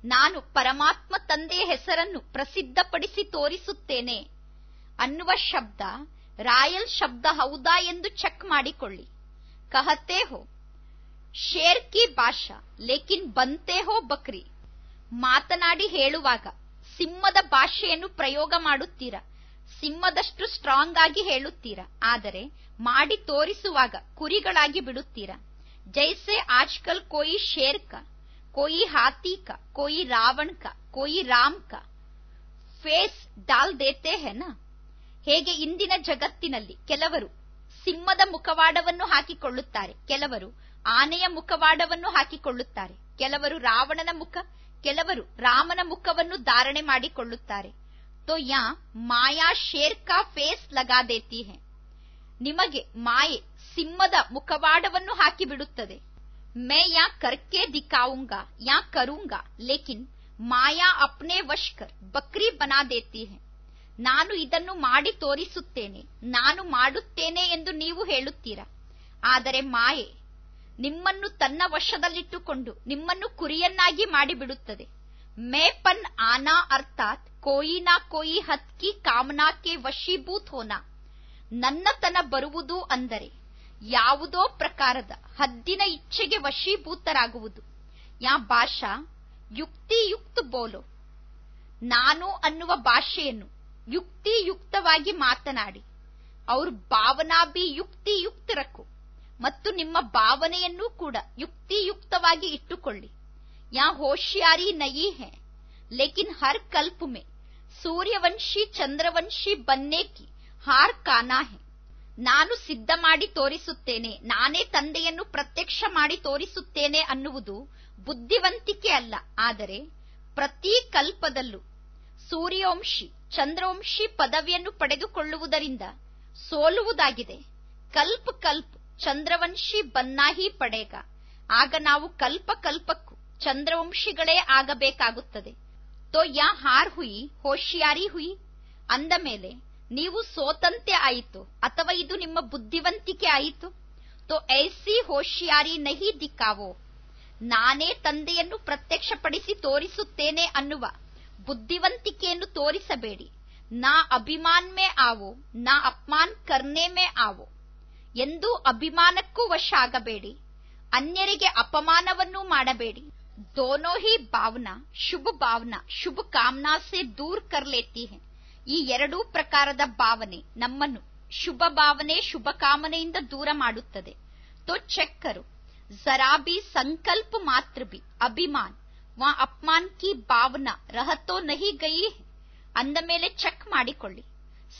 ನಾನು ಪರಮಾತ್ಮ ತಂದೆಯ ಹೆಸರನ್ನು ಪ್ರಸಿದ್ಧಪಡಿಸಿ ತೋರಿಸುತ್ತೇನೆ. ಅನ್ನುವ ಶಬ್ದ ರಾಯಲ್ ಶಬ್ದ ಹೌದಾ ಎಂದು ಚೆಕ್ ಮಾಡಿಕೊಳ್ಳಿ. ಕಹತೆ हो ಶೇರ್ ಕಿ ಭಾಷಾ ಲೇಕಿನ್ ಬಂತೆ ಹೋ ಬಕ್ರಿ ಮಾತನಾಡಿ ಹೇಳುವಾಗ, ಸಿಂಹದ ಭಾಷೆಯನ್ನು ಪ್ರಯೋಗ ಮಾಡುತ್ತೀರಾ? ಸಿಂಹದಷ್ಟು ಸ್ಟ್ರಾಂಗ್ ಆಗಿ ಹೇಳುತ್ತೀರಾ? ಆದರೆ, ಮಾಡಿ ತೋರಿಸುವಾಗ ಕುರಿಗಳಾಗಿ ಬಿಡುತ್ತೀರಾ? ಜೈಸೆ ಆಜ್ಕಲ್ ಕೋಯಿ ಶೇರ್ ಕ ಕೋಯಿ ಹಾತಿ ಕ ಕೋಯಿ ರಾವಣ್ ಕ ಕೋಯಿ ರಾಮ್ ಕ ಫೇಸ್ ಡಾಲ್ ದೇತೆ ಹೆನ ಹೇಗೆ ಇಂದಿನ ಜಗತ್ತಿನಲ್ಲಿ ಕೆಲವರು ಸಿಂಹದ ಮುಖವಾಡವನ್ನು ಹಾಕಿಕೊಳ್ಳುತ್ತಾರೆ. ಕೆಲವರು ಆನೆಯ ಮುಖವಾಡವನ್ನು ಹಾಕಿಕೊಳ್ಳುತ್ತಾರೆ. ಕೆಲವರು ರಾವಣನ ಮುಖ, ಕೆಲವರು ರಾಮನ ಮುಖವನ್ನು ಧಾರಣೆ ಮಾಡಿಕೊಳ್ಳುತ್ತಾರೆ. ತೋ ಯಾ ಮಾಯಾ ಶೇರ್ ಕಾ ಫೇಸ್ ಲಗಾ ಹೇ ನಿಮಗೆ ಮಾಯೆ ಸಿಂಹದ ಮುಖವಾಡವನ್ನು ಹಾಕಿ ಬಿಡುತ್ತದೆ ಮೇ ಯಾ ಕರ್ಕೆ ದಿಕ್ಕಾವುಂಗ ಯಾ ಕರುಂಗ, ಲೇಕಿನ್ ಮಾಯಾ ಅಪ್ನೆ ವಶ್ಕರ್, ಬಕ್ರಿ ಬನಾ ದೇತಿ ನಾನು ಇದನ್ನು ಮಾಡಿ ತೋರಿಸುತ್ತೇನೆ. ನಾನು ಮಾಡುತ್ತೇನೆ ಎಂದು ನೀವು ಹೇಳುತ್ತೀರಾ? ಆದರೆ ಮಾಯೆ ನಿಮ್ಮನ್ನು ತನ್ನ ವಶದಲ್ಲಿಟ್ಟುಕೊಂಡು ನಿಮ್ಮನ್ನು ಕುರಿಯನ್ನಾಗಿ ಮಾಡಿಬಿಡುತ್ತದೆ. ಮೇಪನ್ ಆನಾ ಅರ್ಥಾತ್ ಕೋಯಿನಾ ಕೋಯಿ ಹತ್ಕಿ ಕಾಮನಾಕ್ಕೆ ವಶೀಭೂತ್ ಹೋನ. ನನ್ನತನ ಬರುವುದು ಅಂದರೆ ಯಾವುದೋ ಪ್ರಕಾರದ ಹದ್ದಿನ ಇಚ್ಛೆಗೆ ವಶೀಭೂತರಾಗುವುದು ಯಾ ಭಾಷಾ, ಯುಕ್ತಿಯುಕ್ತ ಬೋಲೋ. ನಾನು ಅನ್ನುವ ಭಾಷೆಯನ್ನು ಯುಕ್ತಿಯುಕ್ತವಾಗಿ ಮಾತನಾಡಿ. ಅವ್ರ ಭಾವನಾ ಬಿ ಯುಕ್ತಿಯುಕ್ತ ರಕ್ಕು ಮತ್ತು ನಿಮ್ಮ ಭಾವನೆಯನ್ನು ಕೂಡ ಯುಕ್ತಿಯುಕ್ತವಾಗಿ ಇಟ್ಟುಕೊಳ್ಳಿ. ಯಾ ಹೋಶಿಯಾರಿ ನಯಿ ಹೇ, ಲೇಕಿನ್ ಹರ್ ಕಲ್ಪ ಮೇ ಸೂರ್ಯವಂಶಿ ಚಂದ್ರವಂಶಿ ಬನ್ನೇಕಿ ಹಾರ್ ಕಾನಾ ಹೇ. ನಾನು ಸಿದ್ಧ ಮಾಡಿ ತೋರಿಸುತ್ತೇನೆ, ನಾನೇ ತಂದೆಯನ್ನು ಪ್ರತ್ಯಕ್ಷ ಮಾಡಿ ತೋರಿಸುತ್ತೇನೆ ಅನ್ನುವುದು ಬುದ್ಧಿವಂತಿಕೆ ಅಲ್ಲ, ಆದರೆ ಪ್ರತಿ ಕಲ್ಪದಲ್ಲೂ ಸೂರ್ಯವಂಶಿ ಚಂದ್ರವಂಶಿ ಪದವಿಯನ್ನು ಪಡೆದುಕೊಳ್ಳುವುದರಿಂದ ಸೋಲುವುದಾಗಿದೆ. ಕಲ್ಪ ಕಲ್ಪ ಚಂದ್ರವಂಶಿ ಬನ್ನಾಹಿ ಪಡೆಗ. ಆಗ ನಾವು ಕಲ್ಪ ಕಲ್ಪಕ್ಕೂ ಚಂದ್ರವಂಶಿಗಳೇ ಆಗಬೇಕಾಗುತ್ತದೆ. ತೋ ಯಾ ಹಾರ್ ಹುಯಿ ಹೋಶಿಯಾರಿ ಹುಯಿ? ಅಂದ ಮೇಲೆ, ನೀವು ಸೋತಂತೆ ಆಯಿತು, ಅಥವಾ ಇದು ನಿಮ್ಮ ಬುದ್ಧಿವಂತಿಕೆ ಆಯಿತು? ತೋ ಐಸಿ ಹೋಶಿಯಾರಿ ನಹಿ ದಿಕ್ಕಾವೋ? ನಾನೇ ತಂದೆಯನ್ನು ಪ್ರತ್ಯಕ್ಷಪಡಿಸಿ ತೋರಿಸುತ್ತೇನೆ ಅನ್ನುವ ಬುದ್ಧಿವಂತಿಕೆಯನ್ನು ತೋರಿಸಬೇಡಿ. ನಾ ಅಭಿಮಾನ್ ಮೇ ಆವೋ, ನಾ ಅಪಮಾನ್ ಕರ್ನೆ ಮೇ ಆವೋ. ಎಂದೂ ಅಭಿಮಾನಕ್ಕೂ ವಶ ಆಗಬೇಡಿ ಅನ್ಯರಿಗೆ ಅಪಮಾನವನ್ನೂ ಮಾಡಬೇಡಿ. ದೋನೋ ಹಿ ಭಾವನಾ, ಶುಭ ಭಾವನಾ, ಶುಭ ಕಾಮನಾ ಸೆ ದೂರ್ ಕರ್ ಈ ಎರಡೂ ಪ್ರಕಾರದ ಭಾವನೆ ನಮ್ಮನ್ನು ಶುಭ ಭಾವನೆ, ಶುಭ ಕಾಮನೆಯಿಂದ ದೂರ ಮಾಡುತ್ತದೆ. ತೋ ಚೆಕ್ಕರು ಜರಾ ಬಿ ಸಂಕಲ್ಪ ಮಾತ್ರ ಬಿ ಅಭಿಮಾನ್. ವಾ ಅಪಮಾನ್ ಕಿ ಭಾವನಾ, ರಹತೋ ನಹಿ ಗಯಿ ಅಂದ ಮೇಲೆ ಚೆಕ್ ಮಾಡಿಕೊಳ್ಳಿ.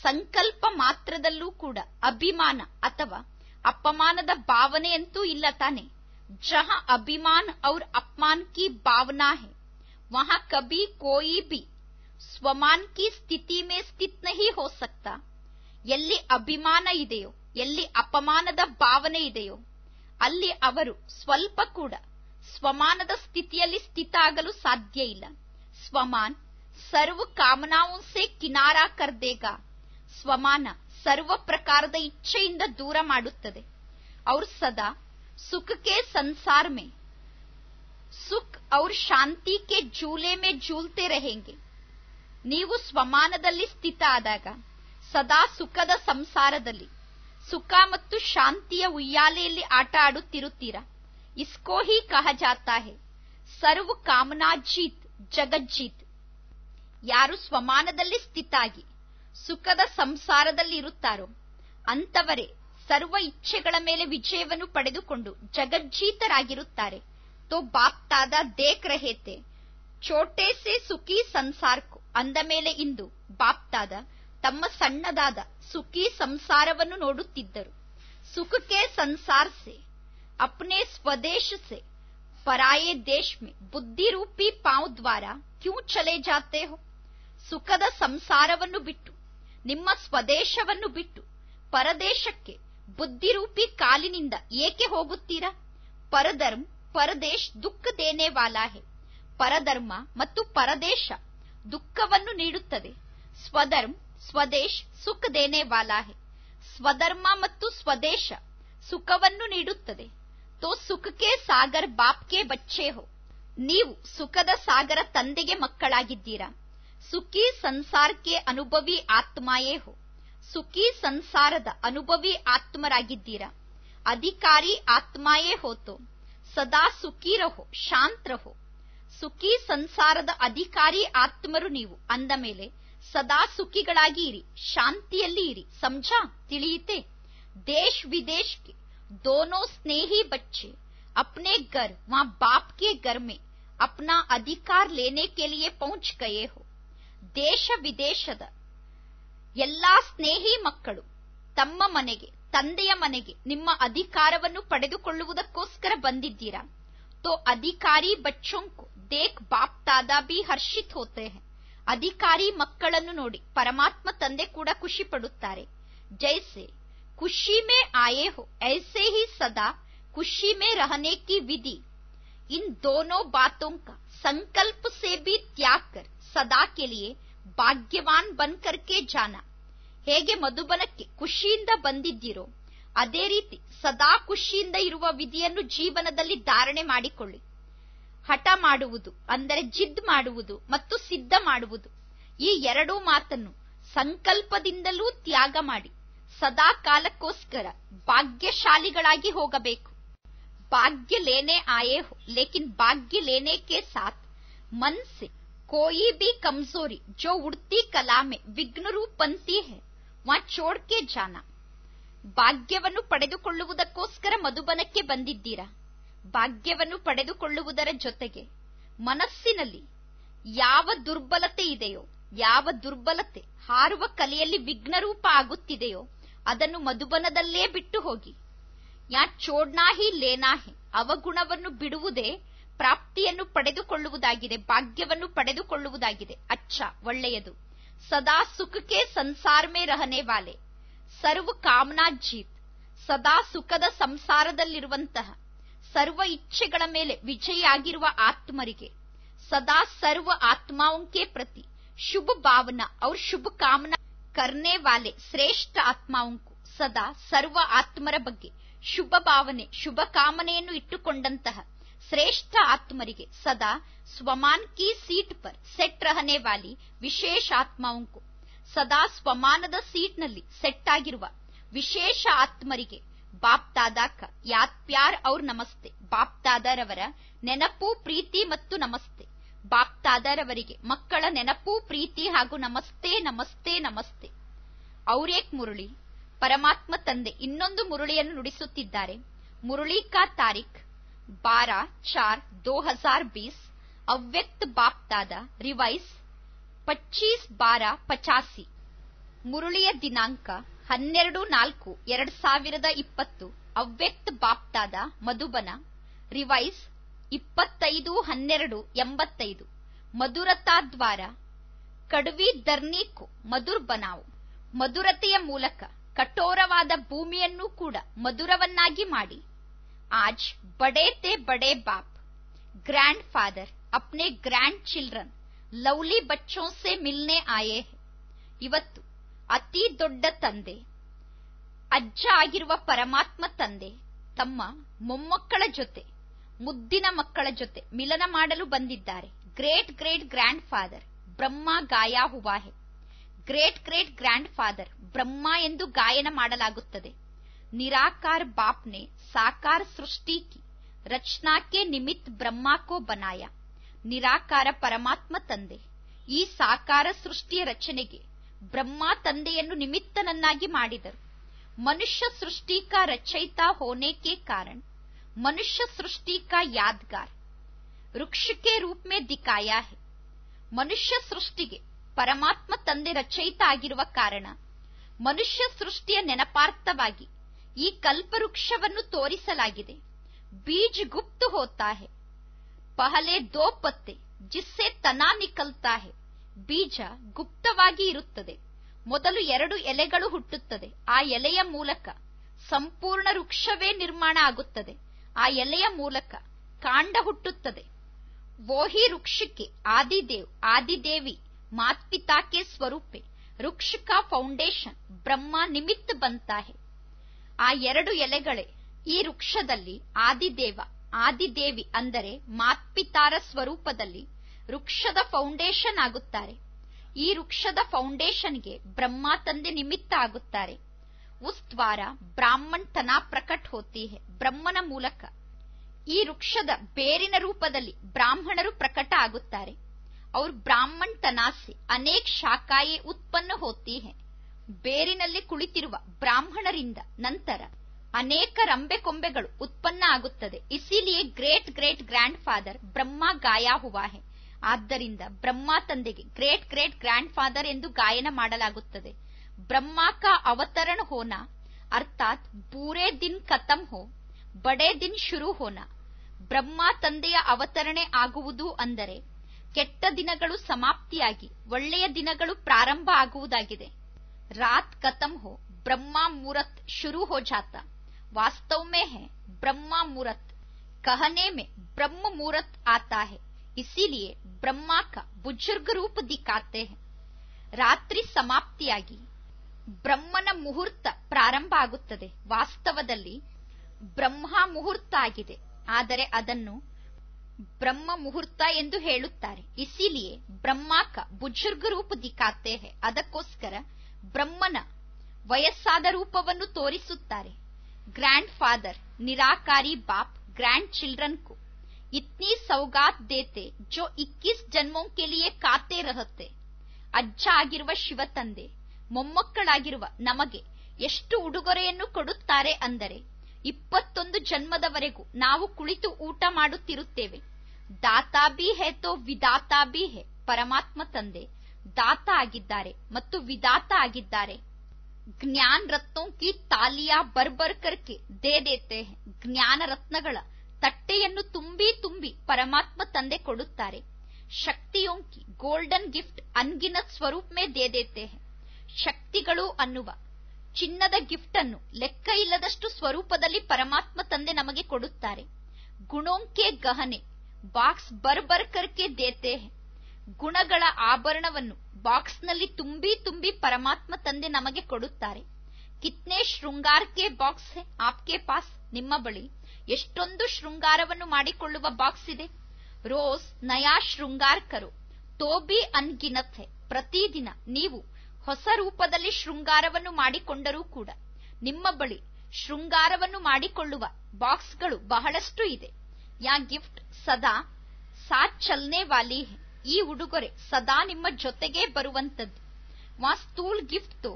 ಸಂಕಲ್ಪ ಮಾತ್ರದಲ್ಲೂ ಕೂಡ ಅಭಿಮಾನ ಅಥವಾ ಅಪಮಾನದ ಭಾವನೆಯಂತೂ ಇಲ್ಲ ತಾನೆ. ಜಹ ಅಭಿಮಾನ್ ಔರ್ ಅಪಮಾನ್ ಕಿ ಭಾವನಾ ಹೇ. ವಹಾ ಕಭಿ ಕೋಯಿ ಬಿ ಸ್ವಮಾನ್ ಕಿ ಸ್ಥಿತಿ ಮೇ ಸ್ಥಿತ್ ನಹಿ ಹೋ ಸಕ್ತಾ. ಎಲ್ಲಿ ಅಭಿಮಾನ ಇದೆಯೋ, ಎಲ್ಲಿ ಅಪಮಾನದ ಭಾವನೆ ಇದೆಯೋ, ಅಲ್ಲಿ ಅವರು ಸ್ವಲ್ಪ ಕೂಡ ಸ್ವಮಾನದ ಸ್ಥಿತಿಯಲ್ಲಿ ಸ್ಥಿತ ಆಗಲು ಸಾಧ್ಯ ಇಲ್ಲ. ಸ್ವಮಾನ್, ಸರ್ವ ಕಾಮನಾಂಸೆ ಕಿನಾರಾ ಕರ್ದೇಗ. ಸ್ವಮಾನ, ಸರ್ವ ಪ್ರಕಾರದ ಇಚ್ಛೆಯಿಂದ ದೂರ ಮಾಡುತ್ತದೆ. ಅವರು ಸದಾ ಸುಖಕ್ಕೆ ಸಂಸಾರ ಮೇ. ಸುಖ ಸುಖ್ ಅವ್ರ ಶಾಂತಿ ಕೆ ಜೂಲೆ ಮೇ ಜೂಲ್ತೆ ರೆಹೆಂಗೆ. ನೀವು ಸ್ವಮಾನದಲ್ಲಿ ಸ್ಥಿತ ಆದಾಗ, ಸದಾ ಸುಖದ ಸಂಸಾರದಲ್ಲಿ, ಸುಖ ಮತ್ತು ಶಾಂತಿಯ ಉಯ್ಯಾಲೆಯಲ್ಲಿ ಆಟ ಆಡುತ್ತಿರುತ್ತೀರಾ? ಇಸ್ಕೋ ಹಿ ಕಹ ಜಾತಾ ಹೇ ಸರ್ವ ಕಾಮನಾ ಜೀತ್ ಜಗಜ್ಜೀತ್ ಯಾರು ಸ್ವಮಾನದಲ್ಲಿ ಸ್ಥಿತಾಗಿ, ಸುಖದ ಸಂಸಾರದಲ್ಲಿ ಇರುತ್ತಾರೋ ಅಂತವರೇ ಸರ್ವ ಇಚ್ಛೆಗಳ ಮೇಲೆ ವಿಜಯವನ್ನು ಪಡೆದುಕೊಂಡು ಜಗಜ್ಜೀತರಾಗಿರುತ್ತಾರೆ. ತೋ ಬಾಪ್ತಾದ ದೇಖ್ ರಹೇತೆ ಚೋಟೆ ಸೆ ಸುಖಿ ಸಂಸಾರ್ಕು. ಅಂದ ಮೇಲೆ ಇಂದು ಬಾಪ್ತಾದ ತಮ್ಮ ಸಣ್ಣದಾದ ಸುಖಿ ಸಂಸಾರವನ್ನು ನೋಡುತ್ತಿದ್ದರು. ಸುಖಕ್ಕೆ ಸಂಸಾರ ಸೆ स्वदेश से पराये देश में बुद्धि रूपी पांव द्वारा ದ್ವಾರ ಕ್ಯೂ ಚಲೆ हो? सुखद ಸುಖದ ಸಂಸಾರವನ್ನು ಬಿಟ್ಟು ನಿಮ್ಮ ಸ್ವದೇಶವನ್ನು ಬಿಟ್ಟು ಪರದೇಶಕ್ಕೆ ಬುದ್ಧಿರೂಪಿ ಕಾಲಿನಿಂದ ಏಕೆ ಹೋಗುತ್ತೀರಾ? ಪರಧರ್ಮ ಪರದೇಶ್ ದುಃಖ ದೇನೆ ವಾಲಾ ಹೇ ಪರಧರ್ಮ ಮತ್ತು ಪರದೇಶ ದುಃಖವನ್ನು ನೀಡುತ್ತದೆ. ಸ್ವಧರ್ಮ, ಸ್ವದೇಶ್ ಸುಖ ದೇನೆ ವಾಲಾ ಹೇ ಸ್ವಧರ್ಮ ಮತ್ತು ಸ್ವದೇಶ ಸುಖವನ್ನು ನೀಡುತ್ತದೆ. ತೋ ಸುಖಕ್ಕೆ ಸಾಗರ್ ಬಾಪ್ಕೆ ಬಚ್ಚೆ ಹೋ ನೀವು ಸುಖದ ಸಾಗರ ತಂದೆಗೆ ಮಕ್ಕಳಾಗಿದ್ದೀರಾ? ಸುಖಿ ಸಂಸಾರಕ್ಕೆ ಅನುಭವಿ ಆತ್ಮಯೇ ಹೋ. ಸುಖಿ ಸಂಸಾರದ ಅನುಭವಿ ಆತ್ಮರಾಗಿದ್ದೀರಾ? ಅಧಿಕಾರಿ ಆತ್ಮಾಯೇ ಹೋತೋ. ಸದಾ ಸುಖಿ ರಹೋ, ಶಾಂತ ರಹೋ. ಸುಖಿ ಸಂಸಾರದ ಅಧಿಕಾರಿ ಆತ್ಮರು ನೀವು. ಅಂದ ಮೇಲೆ, ಸದಾ ಸುಖಿಗಳಾಗಿ ಇರಿ, ಶಾಂತಿಯಲ್ಲಿ ಇರಿ. ಸಮಜಾ ತಿಳಿಯಿತೆ. ದೇಶ್ ವಿದೇಶ್ के दोनों स्नेही बच्चे अपने घर वहां बाप के घर में अपना अधिकार लेने के लिए पहुंच गए हो ದೇಶ ವಿದೇಶದ ಎಲ್ಲಾ ಸ್ನೇಹಿ ಮಕ್ಕಳು ತಮ್ಮ ಮನೆಗೆ ತಂದೆಯ ಮನೆಗೆ ನಿಮ್ಮ ಅಧಿಕಾರವನ್ನು ಪಡೆದುಕೊಳ್ಳುವುದಕ್ಕೋಸ್ಕರ ಬಂದಿದ್ದೀರಾ ತೋ ಅಧಿಕಾರಿ ಬಚ್ಚೋಂಕು ದೇಖ್ ಬಾಪ್ ತಾದಾ ಬಿ ಹರ್ಷಿತ್ ಹೋತೆ ಹೈ ಅಧಿಕಾರಿ ಮಕ್ಕಳನ್ನು ನೋಡಿ ಪರಮಾತ್ಮ ತಂದೆ ಕೂಡ ಖುಷಿ ಪಡುತ್ತಾರೆ ಜೈಸೆ ಖುಷಿ ಮೇ ಆಯೇ ಹೋ ಐಸೆ ಹಿ ಸದಾ ಖುಷಿ ಮೇ ರಹನೆ ಕಿ ವಿಧಿ ಇನ್ ದೋನೋ ಬಾತೋं का संकल्प से भी त्याग कर ಸದಾ के लिए ಭಾಗ್ಯವಾನ್ ಬನ್ಕರ್ಕೆ ಜಾನ ಹೇಗೆ ಮಧುಬನಕ್ಕೆ ಖುಷಿಯಿಂದ ಬಂದಿದ್ದೀರೋ ಅದೇ ರೀತಿ ಸದಾ ಖುಷಿಯಿಂದ ಇರುವ ವಿಧಿಯನ್ನು ಜೀವನದಲ್ಲಿ ಧಾರಣೆ ಮಾಡಿಕೊಳ್ಳಿ ಹಠ ಮಾಡುವುದು ಅಂದರೆ ಜಿದ್ ಮಾಡುವುದು ಮತ್ತು ಸಿದ್ಧ ಮಾಡುವುದು ಈ ಎರಡೂ ಮಾತನ್ನು ಸಂಕಲ್ಪದಿಂದಲೂ ತ್ಯಾಗ ಮಾಡಿ ಸದಾ ಕಾಲಕ್ಕೋಸ್ಕರ ಭಾಗ್ಯಶಾಲಿಗಳಾಗಿ ಹೋಗಬೇಕು भाग्य लेने आए हो लेकिन भाग्य लेने के साथ मन से कोई भी कमजोरी जो उड़ती कला में विघ्न रूप बनती है वहां छोड़ के जाना ಭಾಗ್ಯವನ್ನು ಪಡೆದುಕೊಳ್ಳುವುದಕ್ಕೋಸ್ಕರ ಮಧುಬನಕ್ಕೆ ಬಂದಿದ್ದೀರಾ ಭಾಗ್ಯವನ್ನು ಪಡೆದುಕೊಳ್ಳುವುದರ ಜೊತೆಗೆ ಮನಸ್ಸಿನಲ್ಲಿ ಯಾವ ದುರ್ಬಲತೆ ಇದೆಯೋ ಯಾವ ದುರ್ಬಲತೆ ಹಾರುವ ಕಲೆಯಲ್ಲಿ ವಿಘ್ನರೂಪ ಆಗುತ್ತಿದೆಯೋ ಅದನ್ನು ಮಧುಬನದಲ್ಲೇ ಬಿಟ್ಟು ಹೋಗಿ. ಯಾ ಚೋಡ್ನಾಹಿ ಲೇನಾಹಿ, ಅವಗುಣವನ್ನು ಬಿಡುವುದೇ ಪ್ರಾಪ್ತಿಯನ್ನು ಪಡೆದುಕೊಳ್ಳುವುದಾಗಿದೆ, ಭಾಗ್ಯವನ್ನು ಪಡೆದುಕೊಳ್ಳುವುದಾಗಿದೆ. ಅಚ್ಚ, ಒಳ್ಳೆಯದು. ಸದಾ ಸುಖಕ್ಕೆ ಸಂಸಾರಮೇ ರಹನೆ ವಾಲೆ. ಸರ್ವ ಕಾಮನಾ ಜೀತ್, ಸದಾ ಸುಖದ ಸಂಸಾರದಲ್ಲಿರುವಂತಹ, ಸರ್ವ ಇಚ್ಛೆಗಳ ಮೇಲೆ ವಿಜಯಿಯಾಗಿರುವ ಆತ್ಮರಿಗೆ, ಸದಾ ಸರ್ವ ಆತ್ಮಾವಂಕೆ ಪ್ರತಿ. ಶುಭ ಭಾವನಾ ಅವ್ರ ಶುಭ ಕಾಮನಾ ಕರ್ನೆ ವಾಲೆ ಶ್ರೇಷ್ಠ ಆತ್ಮಾओं ಸದಾ ಸರ್ವ ಆತ್ಮರ ಬಗ್ಗೆ ಶುಭ ಭಾವನೆ, ಶುಭ ಕಾಮನೆಯನ್ನು ಇಟ್ಟುಕೊಂಡಂತಹ ಶ್ರೇಷ್ಠ ಆತ್ಮರಿಗೆ ಸದಾ ಸ್ವಮಾನ್ ಕಿ ಸೀಟ್ ಪರ್ ಸೆಟ್ ರಹನೆ ವಾಲಿ ವಿಶೇಷ ಆತ್ಮಾओं ಸದಾ ಸ್ವಮಾನದ ಸೀಟ್ನಲ್ಲಿ ಸೆಟ್ ಆಗಿರುವ ವಿಶೇಷ ಆತ್ಮರಿಗೆ ಬಾಪ್ ದಾದಾಕ ಯಾತ್ ಪ್ಯಾರ್ ಔರ್ ನಮಸ್ತೆ. ಬಾಪ್ ದಾದಾರವರ ನೆನಪು, ಪ್ರೀತಿ ಮತ್ತು ನಮಸ್ತೆ. ಬಾಪ್ ತಾದಾರವರಿಗೆ ಮಕ್ಕಳ ನೆನಪು, ಪ್ರೀತಿ ಹಾಗೂ ನಮಸ್ತೆ ನಮಸ್ತೆ ನಮಸ್ತೆ. ಔರೇಕ್ ಮುರುಳಿ, ಪರಮಾತ್ಮ ತಂದೆ, ಇನ್ನೊಂದು ಮುರುಳಿಯನ್ನು ನುಡಿಸುತ್ತಿದ್ದಾರೆ. ಮುರುಳಿ ಕಾ ತಾರೀಖ್, ಬಾರ ಚಾರ್ ದೋ ಹಜಾರ್ ಬೀಸ್, ಅವ್ಯಕ್ತ ಬಾಪ್ತಾದ, ರಿವೈಸ್, ಪಚ್ಚೀಸ್ ಬಾರ ಪಚಾಸಿ. ಮುರುಳಿಯ ದಿನಾಂಕ ಹನ್ನೆರಡು ನಾಲ್ಕು, ಎರಡ್ ಸಾವಿರದ ಇಪ್ಪತ್ತು. ಅವ್ಯಕ್ತ ಬಾಪ್ತಾದ ಮಧುಬನ, ರಿವೈಸ್ ಇಪ್ಪತ್ತೈದು ಹನ್ನೆರಡು ಎಂಬತ್ತೈದು. ಮಧುರತಾದ್ವಾರ ಕಡ್ವಿ ದರ್ನೀಕು, ಮಧುರ್ ಬನಾವು. ಮಧುರತೆಯ ಮೂಲಕ ಕಠೋರವಾದ ಭೂಮಿಯನ್ನು ಕೂಡ ಮಧುರವನ್ನಾಗಿ ಮಾಡಿ. ಆಜ್ ಬಡೇ ತೆ ಬಡೇ ಬಾಪ್. ಗ್ರ್ಯಾಂಡ್ ಫಾದರ್, ಅಪ್ನೆ ಗ್ರ್ಯಾಂಡ್ ಚಿಲ್ಡ್ರನ್. ಲವ್ಲಿ ಬಚ್ಚೋ ಸೆ ಮಿಲ್ನೆ ಆಯೆ ಇವತ್ತು ಅತಿ ದೊಡ್ಡ ತಂದೆ. ಅಜ್ಜ ಆಗಿರುವ ಪರಮಾತ್ಮ ತಂದೆ, ತಮ್ಮ ಮೊಮ್ಮಕ್ಕಳ ಜೊತೆ. ಮುದ್ದಿನ ಮಕ್ಕಳ ಜೊತೆ ಮಿಲನ ಮಾಡಲು ಬಂದಿದ್ದಾರೆ. Great great grandfather Brahma ಗಾಯಾ ಹುವಾಹೆ. Great great grandfather Brahma ಎಂದು ಗಾಯನ ಮಾಡಲಾಗುತ್ತದೆ. ನಿರಾಕಾರ ಬಾಪ್ನೆ ಸಾಕಾರ ಸೃಷ್ಟಿ ಕಿ. ನಿಮಿತ್ ಬ್ರಹ್ಮಾಕೋ ಬನಾಯ. ನಿರಾಕಾರ ಪರಮಾತ್ಮ ತಂದೆ. ಈ ಸಾಕಾರ ಸೃಷ್ಟಿಯ ರಚನೆಗೆ ಬ್ರಹ್ಮ ತಂದೆಯನ್ನು ನಿಮಿತ್ತನನ್ನಾಗಿ ಮಾಡಿದರು. ಮನುಷ್ಯ ಸೃಷ್ಟಿ ಕಾ ರಚಯಿತಾ ಹೋನೆಕೆ ಕಾರಣ. ಮನುಷ್ಯ ಸೃಷ್ಟಿ का यादगार वृक्ष के रूप में दिखाया है ಮನುಷ್ಯ ಸೃಷ್ಟಿಗೆ ಪರಮಾತ್ಮ ತಂದೆ ರಚಯಿತ ಆಗಿರುವ ಕಾರಣ ಮನುಷ್ಯ ಸೃಷ್ಟಿಯ ನೆನಪಾರ್ಥವಾಗಿ ಈ ಕಲ್ಪವೃಕ್ಷವನ್ನು ತೋರಿಸಲಾಗಿದೆ. ಬೀಜ ಗುಪ್ತ ಹೋತಾ ಹೇ. ಪಹಲೆ ದೋ ಪತ್ತೆ ಜಿಸ್ಸೆ ತನಾ ನಿಕಲ್ತಾ ಹೇ. ಬೀಜ ಗುಪ್ತವಾಗಿ ಇರುತ್ತದೆ. ಮೊದಲು ಎರಡು ಎಲೆಗಳು ಹುಟ್ಟುತ್ತದೆ. ಆ ಎಲೆಯ ಮೂಲಕ ಸಂಪೂರ್ಣ ವೃಕ್ಷವೇ ನಿರ್ಮಾಣ ಆಗುತ್ತದೆ. ಆ ಎಲೆಯ ಮೂಲಕ ಕಾಂಡ ಹುಟ್ಟುತ್ತದೆ. ವೋಹಿ ವೃಕ್ಷಕ್ಕೆ ಆದಿದೇವ್, ಆದಿದೇವಿ, ಮಾತ್ಪಿತಾಕೆ ಸ್ವರೂಪೆ ವೃಕ್ಷ ಕಾ ಫೌಂಡೇಶನ್, ಬ್ರಹ್ಮ ನಿಮಿತ್ತ ಬಂತಾಹೆ. ಆ ಎರಡು ಎಲೆಗಳೇ ಈ ವೃಕ್ಷದಲ್ಲಿ ಆದಿದೇವ, ಆದಿದೇವಿ ಅಂದರೆ ಮಾತ್ಪಿತಾರ ಸ್ವರೂಪದಲ್ಲಿ ವೃಕ್ಷದ ಫೌಂಡೇಶನ್ ಆಗುತ್ತಾರೆ. ಈ ವೃಕ್ಷದ ಫೌಂಡೇಶನ್ಗೆ ಬ್ರಹ್ಮ ತಂದೆ ನಿಮಿತ್ತ ಆಗುತ್ತಾರೆ. ಉಸ್ ದ್ವಾರ ಬ್ರಾಹ್ಮಣ್ ತನಾ ಪ್ರಕಟ್ ಹೋತಿ ಹೇ ಬ್ರಹ್ಮನ ಮೂಲಕ ಈ ವೃಕ್ಷದ ಬೇರಿನ ರೂಪದಲ್ಲಿ ಬ್ರಾಹ್ಮಣರು ಪ್ರಕಟ ಆಗುತ್ತಾರೆ. ಅವರು ಬ್ರಾಹ್ಮಣ್ ತನಾಸೆ, ಅನೇಕ ಶಾಖಾಯಿ ಉತ್ಪನ್ನ ಹೋತಿ ಹೇ. ಬೇರಿನಲ್ಲಿ ಕುಳಿತಿರುವ ಬ್ರಾಹ್ಮಣರಿಂದ ನಂತರ ಅನೇಕ ರಂಬೆ ಕೊಂಬೆಗಳು ಉತ್ಪನ್ನ ಆಗುತ್ತದೆ. ಇಸಿಲಿಯೇ great great grandfather Brahma ಗಾಯ ಹುವಾ ಹೆ. ಆದ್ದರಿಂದ ಬ್ರಹ್ಮ ತಂದೆಗೆ ಗ್ರೇಟ್ ಗ್ರೇಟ್ ಗ್ರ್ಯಾಂಡ್ ಫಾದರ್ ಎಂದು ಗಾಯನ ಮಾಡಲಾಗುತ್ತದೆ. ಬ್ರಹ್ಮ ಕಾ ಅವತರಣ ಹೋನಾ ಅರ್ಥಾತ್ ಬೂರೇ ದಿನ್ ಖತಮ್ ಹೋ ಬಡೇ ದಿನ್ ಶುರು ಹೋನಾ ಬ್ರಹ್ಮ ತಂದೆಯ ಅವತರಣೆ ಆಗುವುದು ಅಂದರೆ ಕೆಟ್ಟ ದಿನಗಳು ಸಮಾಪ್ತಿಯಾಗಿ ಒಳ್ಳೆಯ ದಿನಗಳು ಪ್ರಾರಂಭ ಆಗುವುದಾಗಿದೆ ರಾತ್ ಖತಮ್ ಹೋ ಬ್ರಹ್ಮ ಮುಹೂರ್ತ್ ಶುರು ಹೋ ಜಾತಾ वास्तव में है ब्रह्मा मुहूर्त कहने में ब्रह्म मुहूर्त आता है इसीलिए ब्रह्मा का बुजुर्ग रूप दिखाते हैं ರಾತ್ರಿ ಸಮಾಪ್ತಿಯಾಗಿ ಬ್ರಹ್ಮನ ಮುಹೂರ್ತ ಪ್ರಾರಂಭ ಆಗುತ್ತದೆ. ವಾಸ್ತವದಲ್ಲಿ ಬ್ರಹ್ಮ ಮುಹೂರ್ತ ಆಗಿದೆ. ಆದರೆ ಅದನ್ನು ಬ್ರಹ್ಮ ಮುಹೂರ್ತ ಎಂದು ಹೇಳುತ್ತಾರೆ. ಇಸಿಲಿಯೇ ಬ್ರಹ್ಮಾಕ ಬುಜುರ್ಗ ರೂಪ ದಿಖಾತೆ ಅದಕ್ಕೋಸ್ಕರ ಬ್ರಹ್ಮನ ವಯಸ್ಸಾದ ರೂಪವನ್ನು ತೋರಿಸುತ್ತಾರೆ. Grand father ನಿರಾಕಾರಿ Baap, grand children ಕು. ಇತ್ನಿ ಸೌಗಾತ್ ದೇತೆ, ಜೋ ಇಕ್ಕಿಸ್ ಜನ್ಮೋಂಕೆಲಿಯೇ ಕಾತೆ ರಹತೆ. ಅಜ್ಜ ಆಗಿರುವ ಶಿವ ತಂದೆ ಮೊಮ್ಮಕ್ಕಳಾಗಿರುವ ನಮಗೆ ಎಷ್ಟು ಉಡುಗೊರೆಯನ್ನು ಕೊಡುತ್ತಾರೆ ಅಂದರೆ ಇಪ್ಪತ್ತೊಂದು ಜನ್ಮದವರೆಗೂ ನಾವು ಕುಳಿತು ಊಟ ಮಾಡುತ್ತಿರುತ್ತೇವೆ. ದಾತಾ ಬಿ ಹೇ ತೋ ವಿದಾತಾ ಬಿ ಹೇ, ಪರಮಾತ್ಮ ತಂದೆ. ದಾತ ಆಗಿದ್ದಾರೆ ಮತ್ತು ವಿದಾತ ಆಗಿದ್ದಾರೆ. ಜ್ಞಾನ ರತ್ನೋ ಕಿ ತಾಲಿಯಾ ಬರ್ಬರ್ ಕರ್ಕೆ ದೇ ದೇತೆ ಜ್ಞಾನ ರತ್ನಗಳ ತಟ್ಟೆಯನ್ನು ತುಂಬಿ ತುಂಬಿ ಪರಮಾತ್ಮ ತಂದೆ ಕೊಡುತ್ತಾರೆ. ಶಕ್ತಿಯೋಂಕಿ ಗೋಲ್ಡನ್ ಗಿಫ್ಟ್ ಅನ್ಗಿನತ್ ಸ್ವರೂಪ್ ಮೇ ದೇ ದೇತೆ ಶಕ್ತಿಗಳು ಅನ್ನುವ, ಚಿನ್ನದ ಗಿಫ್ಟ್ ಅನ್ನು ಲೆಕ್ಕ ಇಲ್ಲದಷ್ಟು ಸ್ವರೂಪದಲ್ಲಿ ಪರಮಾತ್ಮ ತಂದೆ ನಮಗೆ ಕೊಡುತ್ತಾರೆ. ಗುಣೋಂಕೆ ಗಹನೆ, ಬಾಕ್ಸ್ ಬರ್ಬರ್ ಕರ್ಕೆ ದೇತೆ ಗುಣಗಳ ಆಭರಣವನ್ನು ಬಾಕ್ಸ್ನಲ್ಲಿ ತುಂಬಿ ತುಂಬಿ ಪರಮಾತ್ಮ ತಂದೆ ನಮಗೆ ಕೊಡುತ್ತಾರೆ. ಕಿತ್ನೆ ಶೃಂಗಾರ್ಕೆ ಬಾಕ್ಸ್ ಆಪ್ಕೆ ಪಾಸ್, ನಿಮ್ಮ ಬಳಿ ಎಷ್ಟೊಂದು ಶೃಂಗಾರವನ್ನು ಮಾಡಿಕೊಳ್ಳುವ ಬಾಕ್ಸ್ ಇದೆ. ರೋಸ್ ನಯಾ ಶೃಂಗಾರ್ಕರು, ತೋಬಿ ಹೇ. ಪ್ರತಿದಿನ ನೀವು ಹೊಸ ರೂಪದಲ್ಲಿ ಶೃಂಗಾರವನ್ನು ಮಾಡಿಕೊಂಡರೂ ಕೂಡ ನಿಮ್ಮ ಬಳಿ ಶೃಂಗಾರವನ್ನು ಮಾಡಿಕೊಳ್ಳುವ ಬಾಕ್ಸ್ಗಳು ಬಹಳಷ್ಟು ಇದೆ. ಯಾ ಗಿಫ್ಟ್ ಸದಾ ಸಾತ್ ಚಲ್ನೆ ವಾಲಿ ಈ ಉಡುಗೊರೆ ಸದಾ ನಿಮ್ಮ ಜೊತೆಗೇ ಬರುವಂತದ್ದು ವಾ ಸ್ಥೂಲ್ ಗಿಫ್ಟ್ ತೋ,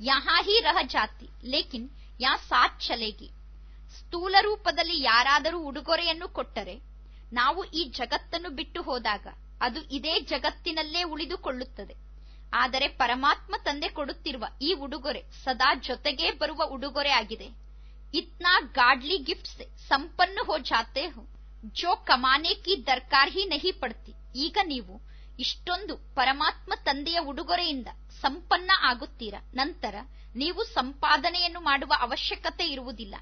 ಯಹಾ ಹಿ ರಹ ಜಾತಿ. ಲೇಕಿನ್ ಯಾ ಸಾತ್ ಚಲೇಗಿ. ಸ್ಥೂಲ ರೂಪದಲ್ಲಿ ಯಾರಾದರೂ ಉಡುಗೊರೆಯನ್ನು ಕೊಟ್ಟರೆ, ನಾವು ಈ ಜಗತ್ತನ್ನು ಬಿಟ್ಟು ಹೋದಾಗ ಅದು ಇದೇ ಜಗತ್ತಿನಲ್ಲೇ ಉಳಿದುಕೊಳ್ಳುತ್ತದೆ. ಆದರೆ ಪರಮಾತ್ಮ ತಂದೆ ಕೊಡುತ್ತಿರುವ ಈ ಉಡುಗೊರೆ ಸದಾ ಜೊತೆಗೆ ಬರುವ ಉಡುಗೊರೆ ಆಗಿದೆ. ಇತ್ನಾ ಗಾಡ್ಲಿ ಗಿಫ್ಟ್ ಸೆ ಸಂಪನ್ನ ಹೋ ಜಾತೆ ಹೋ. ಜೋ ಕಮಾನೆ ಕಿ ದರ್ಕಾರ್ ಹಿ ನಹಿ ಪಡ್ತಿ. ಈಗ ನೀವು ಇಷ್ಟೊಂದು ಪರಮಾತ್ಮ ತಂದೆಯ ಉಡುಗೊರೆಯಿಂದ ಸಂಪನ್ನ ಆಗುತ್ತೀರ? ನಂತರ ನೀವು ಸಂಪಾದನೆಯನ್ನು ಮಾಡುವ ಅವಶ್ಯಕತೆ ಇರುವುದಿಲ್ಲ.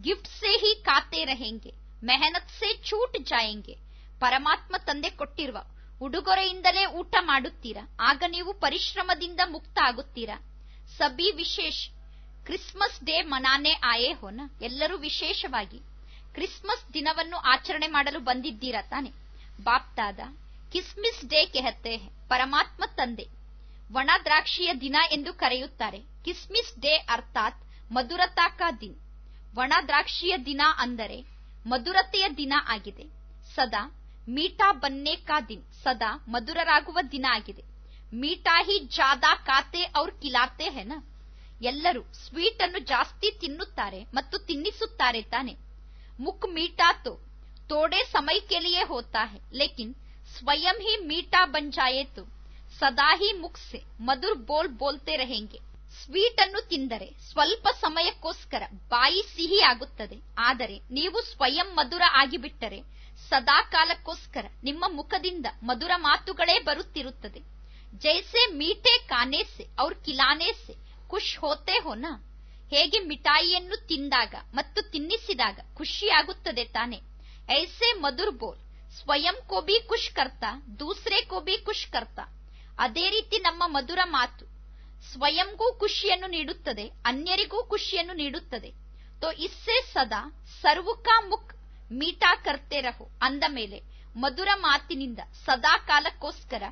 ಗಿಫ್ಟ್ ಸೇ ಹಿ ಕಾತೆ ರಹೆಂಗೆ ಮೆಹನತ್ ಸೇ ಚೂಟ್ ಜಾಯೆಂಗೆ. ಪರಮಾತ್ಮ ತಂದೆ ಕೊಟ್ಟಿರುವ ಉಡುಗೊರೆಯಿಂದಲೇ ಊಟ ಮಾಡುತ್ತೀರಾ? ಆಗ ನೀವು ಪರಿಶ್ರಮದಿಂದ ಮುಕ್ತ ಆಗುತ್ತೀರಾ ಸಬಿ ವಿಶೇಷ, ಕ್ರಿಸ್ಮಸ್ ಡೇ ಮನಾನೆ ಆಯೇ ಹೋನ? ಎಲ್ಲರೂ ವಿಶೇಷವಾಗಿ. ಕ್ರಿಸ್ಮಸ್ ದಿನವನ್ನು ಆಚರಣೆ ಮಾಡಲು ಬಂದಿದ್ದೀರಾ ತಾನೆ? ಬಾಪ್ತಾದ, ಕಿಸ್ಮಿಸ್ ಡೇ ಕೆಹತ್ತೆ ಪರಮಾತ್ಮ ತಂದೆ. ಒಣ ದ್ರಾಕ್ಷಿಯ ದಿನ ಎಂದು ಕರೆಯುತ್ತಾರೆ. ಕಿಸ್ಮಿಸ್ ಡೇ ಅರ್ಥಾತ್ ಮಧುರತಾ ಕಾ ದಿನ್. ಒಣ ದ್ರಾಕ್ಷಿಯ ದಿನ ಅಂದರೆ ಮಧುರತೆಯ ದಿನ ಆಗಿದೆ. ಸದಾ ಮೀಠಾ ಬನ್ನೆ ಕಾ ದಿನ್, ಸದಾ ಮಧುರರಾಗುವ ದಿನ ಆಗಿದೆ. ಮೀಟಾ ಹಿ ಜಾದಾ ಕಾತೆ ಅವ್ರ ಕಿಲಾತೆ ಹೆನ ಎಲ್ಲರೂ ಸ್ವೀಟ್ ಅನ್ನು ಜಾಸ್ತಿ ತಿನ್ನುತ್ತಾರೆ ಮತ್ತು ತಿನ್ನಿಸುತ್ತಾರೆ ತಾನೆ. ಮುಖ ಮೀಟಾ ತೋ, ತೋಡೆ ಸಮಯ ಕೆಲಿಯೇ ಹೋತಾ ಹೆ, ಲೇಕಿನ್ ಸ್ವಯಂ ಹಿ ಮೀಟಾ ಬನ್ ಜಾಯೇತು ಸದಾ ಹಿ ಮುಖ ಸೆ ಮಧುರ್ ಬೋಲ್ ಬೋಲ್ತೆ ರಹೆಂಗೆ. ಸ್ವೀಟ್ ಅನ್ನು ತಿಂದರೆ ಸ್ವಲ್ಪ ಸಮಯಕ್ಕೋಸ್ಕರ ಬಾಯಿ ಸಿಹಿ ಆಗುತ್ತದೆ, ಆದರೆ ನೀವು ಸ್ವಯಂ ಮಧುರ ಆಗಿಬಿಟ್ಟರೆ ಸದಾ ಕಾಲಕ್ಕೋಸ್ಕರ ನಿಮ್ಮ ಮುಖದಿಂದ ಮಧುರ ಮಾತುಗಳೇ ಬರುತ್ತಿರುತ್ತದೆ. ಜೈಸೆ ಮೀಟೆ ಕಾನೇಸೆ ಅವ್ರ ಕಿಲಾನೇಸೆ, ಖುಷ್ ಹೋತೆ ಹೋನಾ. ಹೇಗೆ ಮಿಠಾಯಿಯನ್ನು ತಿಂದಾಗ ಮತ್ತು ತಿನ್ನಿಸಿದಾಗ ಖುಷಿಯಾಗುತ್ತದೆ ತಾನೆ. ಐಸೆ ಮಧುರ್ ಬೋಲ್, ಸ್ವಯಂ ಕೋಬಿ ಖುಷ್ ಕರ್ತ, ದೂಸರೆ ಕೋಬಿ ಖುಷ್ ಕರ್ತ. ಅದೇ ರೀತಿ ನಮ್ಮ ಮಧುರ ಮಾತು, ಸ್ವಯಂಗೂ ಖುಷಿಯನ್ನು ನೀಡುತ್ತದೆ, ಅನ್ಯರಿಗೂ ಖುಷಿಯನ್ನು ನೀಡುತ್ತದೆ. ತೋ ಇಸ್ಸೆ ಸದಾ ಸರ್ವುಕಾ ಮುಖ್ ಮೀಟಾ ಕರ್ತೆ ರಹೋ ಅಂದ ಮೇಲೆ ಮಧುರ ಮಾತಿನಿಂದ ಸದಾ ಕಾಲಕ್ಕೋಸ್ಕರ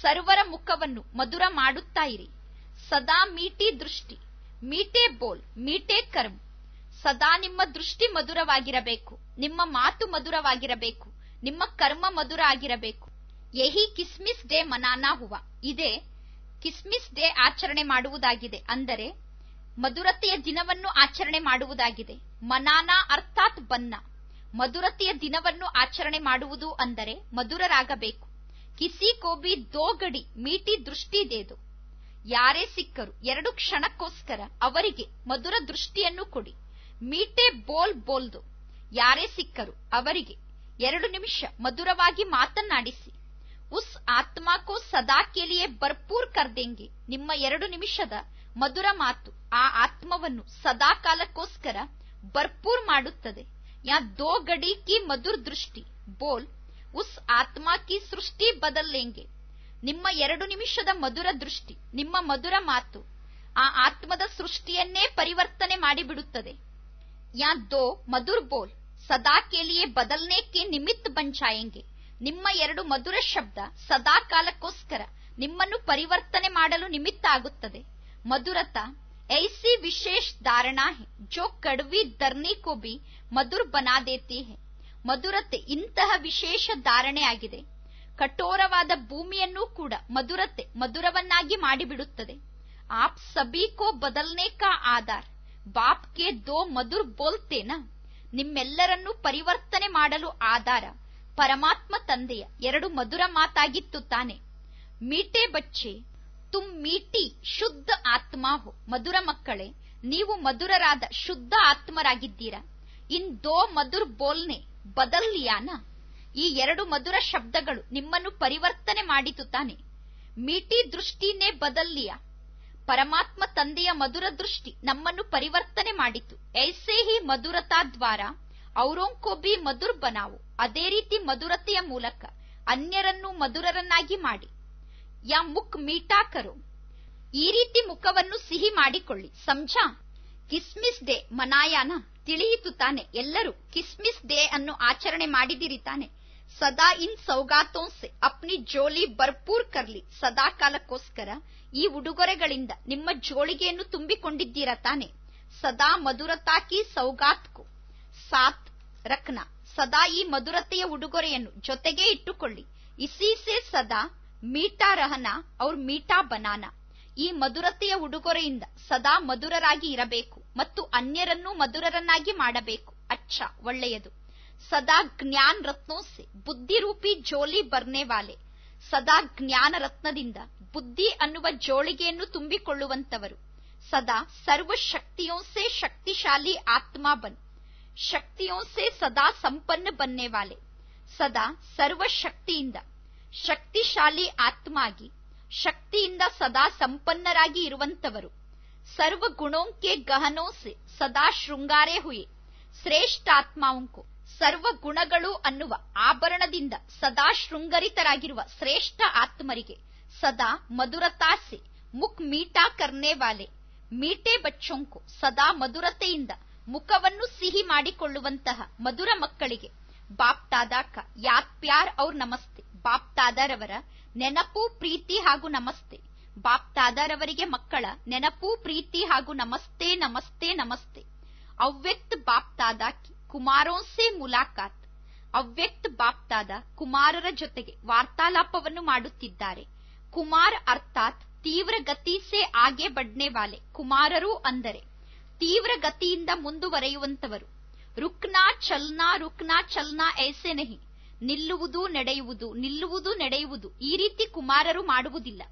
ಸರ್ವರ ಮುಖವನ್ನು ಮಧುರ ಮಾಡುತ್ತಾ ಇರಿ ಸದಾ ಮೀಟಿ ದೃಷ್ಟಿ, ಮೀಟೆ ಬೋಲ್, ಮೀಟೆ ಕರ್ಮ್. ಸದಾ ನಿಮ್ಮ ದೃಷ್ಟಿ ಮಧುರವಾಗಿರಬೇಕು, ನಿಮ್ಮ ಮಾತು ಮಧುರವಾಗಿರಬೇಕು, ನಿಮ್ಮ ಕರ್ಮ ಮಧುರ ಆಗಿರಬೇಕು ಯಹಿ ಕಿಸ್ಮಿಸ್ ಡೇ ಮನಾನಾ ಹುವ. ಇದೇ ಕಿಸ್ಮಿಸ್ ಡೇ ಆಚರಣೆ ಮಾಡುವುದಾಗಿದೆ. ಅಂದರೆ ಮಧುರತೆಯ ದಿನವನ್ನು ಆಚರಣೆ ಮಾಡುವುದಾಗಿದೆ. ಮನಾನಾ ಅರ್ಥಾತ್ ಬನ್ನ. ಮಧುರತೆಯ ದಿನವನ್ನು ಆಚರಣೆ ಮಾಡುವುದು ಅಂದರೆ ಮಧುರರಾಗಬೇಕು. ಕಿಸಿ ಕೋಬಿ ದೋಗಡಿ ಮೀಟಿ ದೃಷ್ಟಿ ದೇದು. ಯಾರೇ ಸಿಕ್ಕರು ಎರಡು ಕ್ಷಣಕ್ಕೋಸ್ಕರ ಅವರಿಗೆ ಮಧುರ ದೃಷ್ಟಿಯನ್ನು ಕೊಡಿ. ಮೀಟೆ ಬೋಲ್ ಬೋಲ್ದು. ಯಾರೇ ಸಿಕ್ಕರು ಅವರಿಗೆ ಎರಡು ನಿಮಿಷ ಮಧುರವಾಗಿ ಮಾತನ್ನಾಡಿಸಿ. ಉಸ್ ಆತ್ಮಾಕೋ ಸದಾ ಕೇಳಿಯೇ ಭರ್ಪೂರ್ ಕರ್ದೆಂಗೆ ನಿಮ್ಮ ಎರಡು ನಿಮಿಷದ ಮಧುರ ಮಾತು ಆ ಆತ್ಮವನ್ನು ಸದಾಕಾಲಕ್ಕೋಸ್ಕರ ಭರ್ಪೂರ್ ಮಾಡುತ್ತದೆ. ಯಾ गड़ी की मधुर दृष्टि बोल उस आत्मा की सृष्टि बदल लेंगे ನಿಮ್ಮ ಎರಡು ನಿಮಿಷದ ಮಧುರ ದೃಷ್ಟಿ, ನಿಮ್ಮ ಮಧುರ ಮಾತು, ಆ ಆತ್ಮದ ಸೃಷ್ಟಿಯನ್ನೇ ಪರಿವರ್ತನೆ ಮಾಡಿಬಿಡುತ್ತದೆ. ಯಾ ದೋ ಮಧುರ್ ಬೋಲ್, ಸದಾ ಕೇಲಿಯೇ ಬದಲ್ನೆ ಕೆ ನಿಮಿತ್ ಬಂಚಾಯಂಗೆ. ನಿಮ್ಮ ಎರಡು ಮಧುರ ಶಬ್ದ, ಸದಾ ಕಾಲಕ್ಕೋಸ್ಕರ ನಿಮ್ಮನ್ನು ಪರಿವರ್ತನೆ ಮಾಡಲು ನಿಮಿತ್ತ ಆಗುತ್ತದೆ. ಮಧುರತ ಐಸಿ ವಿಶೇಷ ಧಾರಣಾ ಜೋ ಕಡ್ವಿ ಧರ್ನಿ ಕೋ ಬಿ ಮಧುರ್ ಬನಾದೇತಿ ಮಧುರತೆ ಇಂತಹ ವಿಶೇಷ ಧಾರಣೆ ಆಗಿದೆ. ಕಠೋರವಾದ ಭೂಮಿಯನ್ನೂ ಕೂಡ ಮಧುರತೆ ಮಧುರವನ್ನಾಗಿ ಮಾಡಿಬಿಡುತ್ತದೆ. ಆಪ್ ಸಬಿ ಕೋ ಬದಲ್ನೆ ಕಾ ಆಧಾರ್. ಬಾಪ್ ಕೆ ದೋ ಮಧುರ್ ಬೋಲ್ತೇನಾ. ನಿಮ್ಮೆಲ್ಲರನ್ನೂ ಪರಿವರ್ತನೆ ಮಾಡಲು ಆಧಾರ. ಪರಮಾತ್ಮ ತಂದೆಯ ಎರಡು ಮಧುರ ಮಾತಾಗಿತ್ತು ತಾನೆ. ಮೀಟೆ ಬಚ್ಚೆ ತುಮ್ ಮೀಟಿ ಶುದ್ಧ ಆತ್ಮ ಮಧುರ ಮಕ್ಕಳೇ, ನೀವು ಮಧುರರಾದ ಶುದ್ಧ ಆತ್ಮರಾಗಿದ್ದೀರಾ. ಇನ್ ದೋ ಮಧುರ್ ಬೋಲ್ನೆ, ಬದಲ್ಯಾನ. ಈ ಎರಡು ಮಧುರ ಶಬ್ದಗಳು ನಿಮ್ಮನ್ನು ಪರಿವರ್ತನೆ ಮಾಡಿತು ತಾನೆ. ಮೀಟಿ ದೃಷ್ಟಿನೇ ಬದಲ್ಲಿಯ ಪರಮಾತ್ಮ ತಂದೆಯ ಮಧುರ ದೃಷ್ಟಿ ನಮ್ಮನ್ನು ಪರಿವರ್ತನೆ ಮಾಡಿತು. ಐಸೇ ಹಿ ಮಧುರತಾ ದ್ವಾರ ಔರೋಂಕೋಬಿ ಮಧುರ್ ಬನಾವು. ಅದೇ ರೀತಿ ಮಧುರತೆಯ ಮೂಲಕ ಅನ್ಯರನ್ನು ಮಧುರರನ್ನಾಗಿ ಮಾಡಿ. ಯಾ ಮುಖ್ ಮೀಟಾ ಕರು. ಈ ರೀತಿ ಮುಖವನ್ನು ಸಿಹಿ ಮಾಡಿಕೊಳ್ಳಿ. ಸಂಜಾ, ಕಿಸ್ಮಿಸ್ ಡೇ ಮನಾಯಾನ. ತಿಳಿಯಿತು ತಾನೆ. ಎಲ್ಲರೂ ಕಿಸ್ಮಿಸ್ ಡೇ ಅನ್ನು ಆಚರಣೆ ಮಾಡಿದಿರಿ ತಾನೆ. ಸದಾ ಇನ್ ಸೌಗಾತೋ ಸೆ ಅಪ್ನಿ ಜೋಲಿ ಭರ್ಪೂರ್ ಕರ್ಲಿ. ಸದಾ ಕಾಲಕ್ಕೋಸ್ಕರ ಈ ಉಡುಗೊರೆಗಳಿಂದ ನಿಮ್ಮ ಜೋಳಿಗೆಯನ್ನು ತುಂಬಿಕೊಂಡಿದ್ದೀರಾ ತಾನೆ. ಸದಾ ಮಧುರತಾ ಕಿ ಸೌಗಾತ್ಕು. ಸಾತ್ ರಕ್ನ. ಸದಾ ಈ ಮಧುರತೆಯ ಉಡುಗೊರೆಯನ್ನು ಜೊತೆಗೆ ಇಟ್ಟುಕೊಳ್ಳಿ. ಇಸೀಸೆ ಸದಾ ಮೀಟಾ ರಹನ ಔರ್ ಮೀಟಾ ಬನಾನ. ಈ ಮಧುರತೆಯ ಉಡುಗೊರೆಯಿಂದ ಸದಾ ಮಧುರರಾಗಿ ಇರಬೇಕು. ಮತ್ತು ಅನ್ಯರನ್ನೂ ಮಧುರರನ್ನಾಗಿ ಮಾಡಬೇಕು. ಅಚ್ಚ, ಒಳ್ಳೆಯದು. ಸದಾ ಜ್ಞಾನ ರತ್ನೋಸೆ ಬುದ್ಧಿ ರೂಪಿ ಜೋಲಿ ಬರ್ನೆವಾಲೆ ಸದಾ ಜ್ಞಾನ ರತ್ನದಿಂದ ಬುದ್ಧಿ ಅನ್ನುವ ಜೋಳಿಗೆಯನ್ನು ತುಂಬಿಕೊಳ್ಳುವಂತವರು. ಸದಾ ಸರ್ವ ಶಕ್ತಿಯೋಸೆ ಶಕ್ತಿಶಾಲಿ ಆತ್ಮ ಬನ್. ಶಕ್ತಿಯೋಸೆ ಸದಾ ಸಂಪನ್ನ ಬನ್ನೆ ವಾಲೆ. ಸದಾ ಸರ್ವ ಶಕ್ತಿಯಿಂದ ಶಕ್ತಿಶಾಲಿ ಆತ್ಮಾಗಿ, ಶಕ್ತಿಯಿಂದ ಸದಾ ಸಂಪನ್ನರಾಗಿ ಇರುವಂತವರು. सर्व गुणों के गहनों से सदा ಶೃಂಗಾರೇ ಹುಯೆ ಶ್ರೇಷ್ಠ ಆತ್ಮಾವುಂಕು ಸರ್ವ ಗುಣಗಳು ಅನ್ನುವ ಆಭರಣದಿಂದ ಸದಾ ಶೃಂಗರಿತರಾಗಿರುವ ಶ್ರೇಷ್ಠ ಆತ್ಮರಿಗೆ ಸದಾ ಮಧುರತಾಸೆ ಮುಖ್ ಮೀಟಾ ಕರ್ನೆ ವಾಲೆ ಮೀಟೆ ಬಚ್ಚೊಂಕು ಸದಾ ಮಧುರತೆಯಿಂದ ಮುಖವನ್ನು ಸಿಹಿ ಮಾಡಿಕೊಳ್ಳುವಂತಹ ಮಧುರ ಮಕ್ಕಳಿಗೆ ಬಾಪ್ತಾದಾಕ ಯಾತ್ ಪ್ಯಾರ್ ಅವ್ರ ನಮಸ್ತೆ ಬಾಪ್ತಾದರವರ ನೆನಪು ಪ್ರೀತಿ ಹಾಗೂ ನಮಸ್ತೆ ಬಾಪ್ತಾದರವರಿಗೆ ಮಕ್ಕಳ ನೆನಪು, ಪ್ರೀತಿ ಹಾಗೂ ನಮಸ್ತೆ ನಮಸ್ತೆ ನಮಸ್ತೆ. ಅವ್ಯಕ್ತ ಬಾಪ್ತಾದಾಕಿ ಕುಮಾರೋನ್ಸೆ ಮುಲಾಕಾತ್. ಅವ್ಯಕ್ತ ಬಾಪ್ತಾದ ಕುಮಾರರ ಜೊತೆಗೆ ವಾರ್ತಾಲಾಪವನ್ನು ಮಾಡುತ್ತಿದ್ದಾರೆ. ಕುಮಾರ್ ಅರ್ಥಾತ್ ತೀವ್ರ ಗತಿ ಸೆ ಆಗೆ ಬಡ್ನೆ ವಾಲೆ ಕುಮಾರರು ಅಂದರೆ ತೀವ್ರ ಗತಿಯಿಂದ ಮುಂದುವರೆಯುವಂತವರು ರುಕ್ನಾ ಚಲ್ನಾ ರುಕ್ನಾ ಚಲ್ನಾ ಏಸೆ ನಹಿ. ನಿಲ್ಲುವುದು, ನಡೆಯುವುದು ನಿಲ್ಲುವುದು, ನಡೆಯುವುದು ಈ ರೀತಿ ಕುಮಾರರು ಮಾಡುವುದಿಲ್ಲ.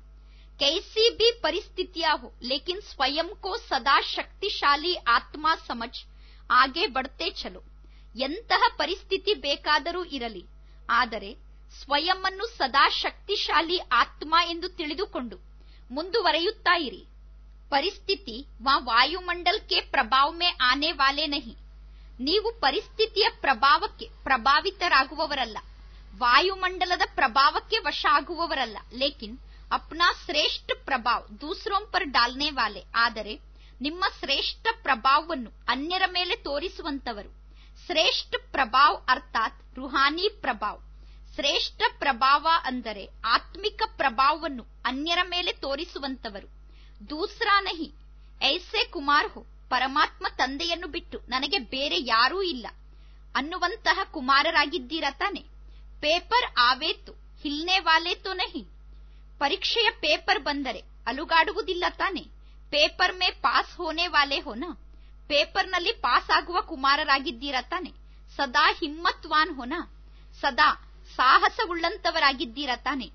ಕೈಸಿ भी परिस्थितियां हो, लेकिन ಸ್ವಯಂ ಕೋ ಸದಾ ಶಕ್ತಿಶಾಲಿ ಆತ್ಮ ಸಮಜ್ ಆಗೆ ಬಡ್ತೆ ಚಲೋ ಎಂತಹ ಪರಿಸ್ಥಿತಿ ಬೇಕಾದರೂ ಇರಲಿ ಆದರೆ ಸ್ವಯಂವನ್ನು ಸದಾ ಶಕ್ತಿಶಾಲಿ ಆತ್ಮ ಎಂದು ತಿಳಿದುಕೊಂಡು ಮುಂದುವರೆಯುತ್ತಾ ಇರಿ ಪರಿಸ್ಥಿತಿ ವಾ ವಾಯುಮಂಡಲ್ ಪ್ರಭಾವ ಮೇ ಆನೆ ವಾಲೆ ನಹಿ ನೀವು ಪರಿಸ್ಥಿತಿಯ ಪ್ರಭಾವಕ್ಕೆ ಪ್ರಭಾವಿತರಾಗುವವರಲ್ಲ ವಾಯುಮಂಡಲದ ಪ್ರಭಾವಕ್ಕೆ ವಶ ಆಗುವವರಲ್ಲ ಲೇಕಿನ್ ಅಪ್ನಾ ಶ್ರೇಷ್ಠ ಪ್ರಭಾವ ದೂಸರೋಂ ಪರ್ ಡಾಲ್ನೆ ವಾಲೆ ಆದರೆ ನಿಮ್ಮ ಶ್ರೇಷ್ಠ ಪ್ರಭಾವವನ್ನು ಅನ್ಯರ ಮೇಲೆ ತೋರಿಸುವಂತವರು. ಶ್ರೇಷ್ಠ ಪ್ರಭಾವ ಅರ್ಥಾತ್ ರುಹಾನಿ ಪ್ರಭಾವ. ಶ್ರೇಷ್ಠ ಪ್ರಭಾವ ಅಂದರೆ ಆತ್ಮಿಕ ಪ್ರಭಾವವನ್ನು ಅನ್ಯರ ಮೇಲೆ ತೋರಿಸುವಂತವರು. ದೂಸರಾ ನಹಿ, ಐಸೆ ಕುಮಾರ್ ಹೋ, ಪರಮಾತ್ಮ ತಂದೆಯನ್ನು ಬಿಟ್ಟು ನನಗೆ ಬೇರೆ ಯಾರೂ ಇಲ್ಲ. ಅನ್ನುವಂತಹ ಕುಮಾರರಾಗಿದ್ದೀರಾ ತಾನೆ? ಪೇಪರ್ ಆವೇತು ಹಿಲ್ನೆ ವಾಲೆ ತೋ ನಹಿ. ಪರೀಕ್ಷೆಯ ಪೇಪರ್ ಬಂದರೆ ಅಲುಗಾಡುವುದಿಲ್ಲ ತಾನೆ. ಪೇಪರ್ ಮೇ ಪಾಸ್ ಹೋನೆ ವಾಲೆ ಹೋನ ಪೇಪರ್ನಲ್ಲಿ ಪಾಸ್ ಆಗುವ ಕುಮಾರರಾಗಿದ್ದೀರ ತಾನೆ. ಸದಾ ಹಿಮ್ಮತ್ವಾನ್ ಹೋನ ಸದಾ ಸಾಹಸವುಳ್ಳಂತವರಾಗಿದ್ದೀರಾ ತಾನೆ.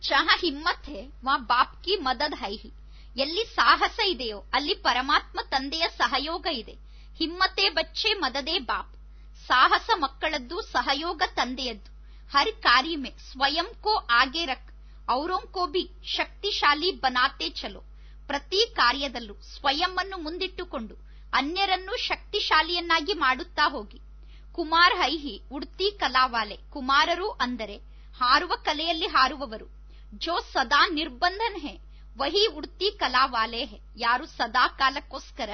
ಜಹ ಹಿಮ್ಮತ್ ಹೇ ವಾ ಬಾಪ್ ಕಿ ಮದದ್ ಹೈಹಿ ಎಲ್ಲಿ ಸಾಹಸ ಇದೆಯೋ, ಅಲ್ಲಿ ಪರಮಾತ್ಮ ತಂದೆಯ ಸಹಯೋಗ ಇದೆ. ಹಿಮ್ಮತೆ ಬಚ್ಚೆ ಮದದೆ ಬಾಪ್. ಸಾಹಸ ಮಕ್ಕಳದ್ದು, ಸಹಯೋಗ ತಂದೆಯದ್ದು. ಹರ್ ಕಾರ್ಯ ಮೇ ಸ್ವಯಂ ಕೋ ಆಗೆ ರಕ್ ಔರೋಂ ಕೋಬಿ ಶಕ್ತಿಶಾಲಿ ಬನಾತೆ ಚಲೋ. ಪ್ರತಿ ಕಾರ್ಯದಲ್ಲೂ ಸ್ವಯಂ ಮುಂದಿಟ್ಟುಕೊಂಡು ಅನ್ಯರನ್ನು ಶಕ್ತಿಶಾಲಿಯನ್ನಾಗಿ ಮಾಡುತ್ತಾ ಹೋಗಿ. ಕುಮಾರ್ ಹೈಹಿ ಉಡ್ತಿ ಕಲಾವಾಲೆ. ಕುಮಾರರು ಅಂದರೆ ಹಾರುವ ಕಲೆಯಲ್ಲಿ ಹಾರುವವರು. ಜೋ ಸದಾ ನಿರ್ಬಂಧನ್ ಹೇ, ವಹಿ ಉಡ್ತಿ ಕಲಾವಾಲೆ ಹೇ. ಯಾರು ಸದಾ ಕಾಲಕ್ಕೋಸ್ಕರ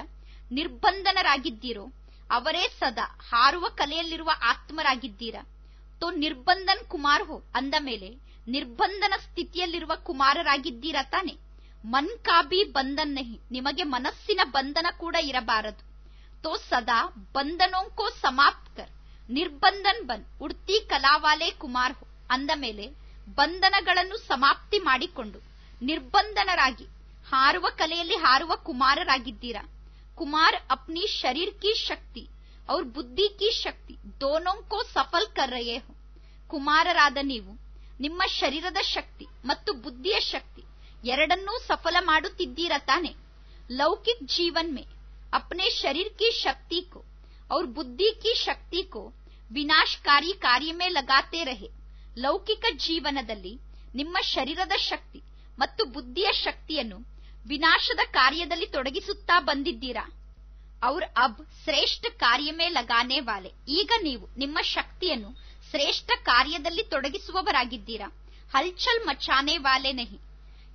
ನಿರ್ಬಂಧನರಾಗಿದ್ದೀರೋ, ಅವರೇ ಸದಾ ಹಾರುವ ಕಲೆಯಲ್ಲಿರುವ ಆತ್ಮರಾಗಿದ್ದೀರಾ. ತೋ ನಿರ್ಬಂಧನ್ ಕುಮಾರ್ ಹೋ ಅಂದ ಮೇಲೆ ನಿರ್ಬಂಧನ ಸ್ಥಿತಿಯಲ್ಲಿರುವ ಕುಮಾರರಾಗಿದ್ದೀರಾ ತಾನೆ? ಮನ್ ಕಾಬಿ ಬಂಧನ್ ನಹಿ ನಿಮಗೆ ಮನಸ್ಸಿನ ಬಂಧನ ಕೂಡ ಇರಬಾರದು. ತೋ ಸದಾ ಬಂಧನೋಂಕೋ ಸಮಾಪ್ತರ್ ನಿರ್ಬಂಧನ್ ಬನ್. ಉಡ್ತಿ ಕಲಾವಾಲೆ ಕುಮಾರ್ ಹೋ. ಅಂದ ಮೇಲೆ ಬಂಧನಗಳನ್ನು ಸಮಾಪ್ತಿ ಮಾಡಿಕೊಂಡು ನಿರ್ಬಂಧನರಾಗಿ ಹಾರುವ ಕಲೆಯಲ್ಲಿ ಹಾರುವ ಕುಮಾರರಾಗಿದ್ದೀರಾ? ಕುಮಾರ್ ಅಪ್ನಿ ಶರೀರ್ ಕಿ ಶಕ್ತಿ ಅವ್ರ ಬುದ್ಧಿ ಕಿ ಶಕ್ತಿ, ದೋನೋಂಕೋ ಸಫಲ್ ಕರ್ ರಹೆ ಹೋ. ಕುಮಾರರಾದ ನೀವು ನಿಮ್ಮ ಶರೀರದ ಶಕ್ತಿ ಮತ್ತು ಬುದ್ಧಿಯ ಶಕ್ತಿ ಎರಡನ್ನೂ ಸಫಲ ಮಾಡುತ್ತಿದ್ದೀರಾ ತಾನೆ ಲೌಕಿಕ ಜೀವನ್ ಮೇ अपने शरीर की शक्ति को और बुद्धि की शक्ति को ವಿನಾಶಕಾರಿ ಕಾರ್ಯ ಮೇ ಲಗಾತೆ ರಹೆ ಲೌಕಿಕ ಜೀವನದಲ್ಲಿ ನಿಮ್ಮ ಶರೀರದ ಶಕ್ತಿ ಮತ್ತು ಬುದ್ಧಿಯ ಶಕ್ತಿಯನ್ನು ವಿನಾಶದ ಕಾರ್ಯದಲ್ಲಿ ತೊಡಗಿಸುತ್ತಾ ಬಂದಿದ್ದೀರಾ ಅವ್ರ ಅಬ್ ಶ್ರೇಷ್ಠ ಕಾರ್ಯ ಮೇ ಲಗಾನೆ ವಾಲೆ ಈಗ ನೀವು ನಿಮ್ಮ ಶಕ್ತಿಯನ್ನು ಶ್ರೇಷ್ಠ ಕಾರ್ಯದಲ್ಲಿ ತೊಡಗಿಸುವವರಾಗಿದ್ದೀರಾ? ಹಲ್ಚಲ್ ಮಚಾನೆ ವಾಲೆ ನಹಿ.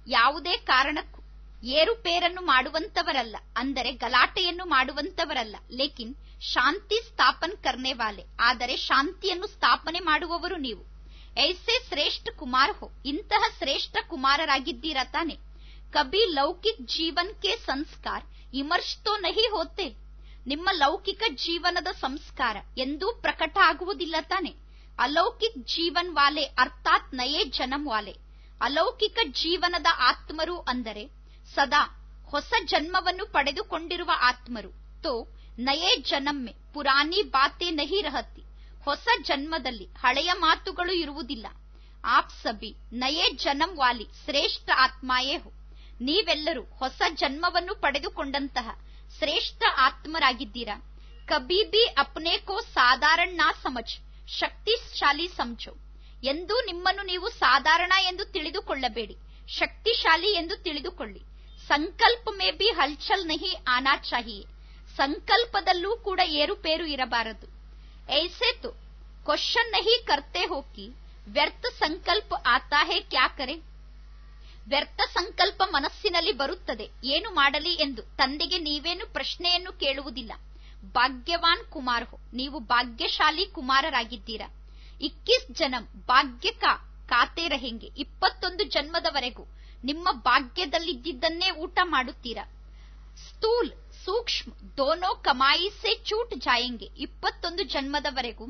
ಯಾವುದೇ ಕಾರಣಕ್ಕೂ ಏರುಪೇರನ್ನು ಮಾಡುವಂತವರಲ್ಲ, ಅಂದರೆ ಗಲಾಟೆಯನ್ನು ಮಾಡುವಂತವರಲ್ಲ. ಲೇಕಿನ್ ಶಾಂತಿ ಸ್ಥಾಪನ್ ಕರ್ನೆ ವಾಲೆ, ಆದರೆ ಶಾಂತಿಯನ್ನು ಸ್ಥಾಪನೆ ಮಾಡುವವರು ನೀವು. ಐಸೆ ಶ್ರೇಷ್ಠ ಕುಮಾರ್ ಹೋ, ಇಂತಹ ಶ್ರೇಷ್ಠ ಕುಮಾರರಾಗಿದ್ದೀರಾ ತಾನೆ? ಕಬಿ ಲೌಕಿಕ ಜೀವನ್ ಕೆ ಸಂಸ್ಕಾರ ಇಮರ್ಶ್ತೋ ನಹಿ ಹೋತೆ. ನಿಮ್ಮ ಲೌಕಿಕ ಜೀವನದ ಸಂಸ್ಕಾರ ಎಂದೂ ಪ್ರಕಟ ಆಗುವುದಿಲ್ಲ ತಾನೆ. ಅಲೌಕಿಕ್ ಜೀವನ್ ವಾಲೆ ಅರ್ಥಾತ್ ನಯೇ ಜನಂ ವಾಲೆ. ಅಲೌಕಿಕ ಜೀವನದ ಆತ್ಮರು ಅಂದರೆ ಸದಾ ಹೊಸ ಜನ್ಮವನ್ನು ಪಡೆದುಕೊಂಡಿರುವ ಆತ್ಮರು. ತೋ, ನಯೇ ಜನಮ್ಮೆ, ಪುರಾಣಿ ಬಾತೆ ನಹಿ ರಹತಿ. ಹೊಸ ಜನ್ಮದಲ್ಲಿ ಹಳೆಯ ಮಾತುಗಳು ಇರುವುದಿಲ್ಲ. ಆಪ್ ಸಬಿ ನಯೇ ಜನಂ ವಾಲಿ, ಶ್ರೇಷ್ಠ ಆತ್ಮಾಯೇ ಹೋ. ನೀವೆಲ್ಲರೂ ಹೊಸ ಜನ್ಮವನ್ನು ಪಡೆದುಕೊಂಡಂತಹ ಶ್ರೇಷ್ಠ ಆತ್ಮರಾಗಿದ್ದೀರಾ. ಕಬೀಬಿ ಬಿ ಅಪ್ನೆ ಕೋ ಸಾಧಾರಣ ನಾ ಸಮಜ್. ಶಕ್ತಿಶಾಲಿ ಸಂಚು. ಎಂದೂ ನಿಮ್ಮನ್ನು ನೀವು ಸಾಧಾರಣ ಎಂದು ತಿಳಿದುಕೊಳ್ಳಬೇಡಿ. ಶಕ್ತಿಶಾಲಿ ಎಂದು ತಿಳಿದುಕೊಳ್ಳಿ. ಸಂಕಲ್ಪ ಮೇ ಬಿ ಹಲ್ಚಲ್ ನಹಿ ಆನಾ ಸಂಕಲ್ಪದಲ್ಲೂ ಕೂಡ ಏರುಪೇರು ಇರಬಾರದು. ಏಸೇತು ಕ್ವಶನ್ ನಹಿ ಕರ್ತೆ ಹೋಗಿ ವ್ಯರ್ಥ ಸಂಕಲ್ಪ ಆತಾಹೆ ಕ್ಯಾ ಕರೆ? ವ್ಯರ್ಥ ಸಂಕಲ್ಪ ಮನಸ್ಸಿನಲ್ಲಿ ಬರುತ್ತದೆ, ಏನು ಮಾಡಲಿ ಎಂದು ತಂದೆಗೆ ನೀವೇನು ಪ್ರಶ್ನೆಯನ್ನು ಕೇಳುವುದಿಲ್ಲ. ಭಾಗ್ಯವಾನ್ ಕುಮಾರ್ ಹೋ ನೀವು ಭಾಗ್ಯಶಾಲಿ ಕುಮಾರರಾಗಿದ್ದೀರಾ. ಇಕ್ಕಿಸ್ ಜನಂ ಭಾಗ್ಯಕ ಕಾತೆ ರಹೆಂಗೆ ಇಪ್ಪತ್ತೊಂದು ಜನ್ಮದವರೆಗೂ ನಿಮ್ಮ ಭಾಗ್ಯದಲ್ಲಿದ್ದನ್ನೇ ಊಟ ಮಾಡುತ್ತೀರಾ. ಸ್ಥೂಲ್, ಸೂಕ್ಷ್ಮ, ದೋನೋ ಕಮಾಯಿಸೆ ಚೂಟ್, ಜಾಯಂಗೆ. ಇಪ್ಪತ್ತೊಂದು ಜನ್ಮದವರೆಗೂ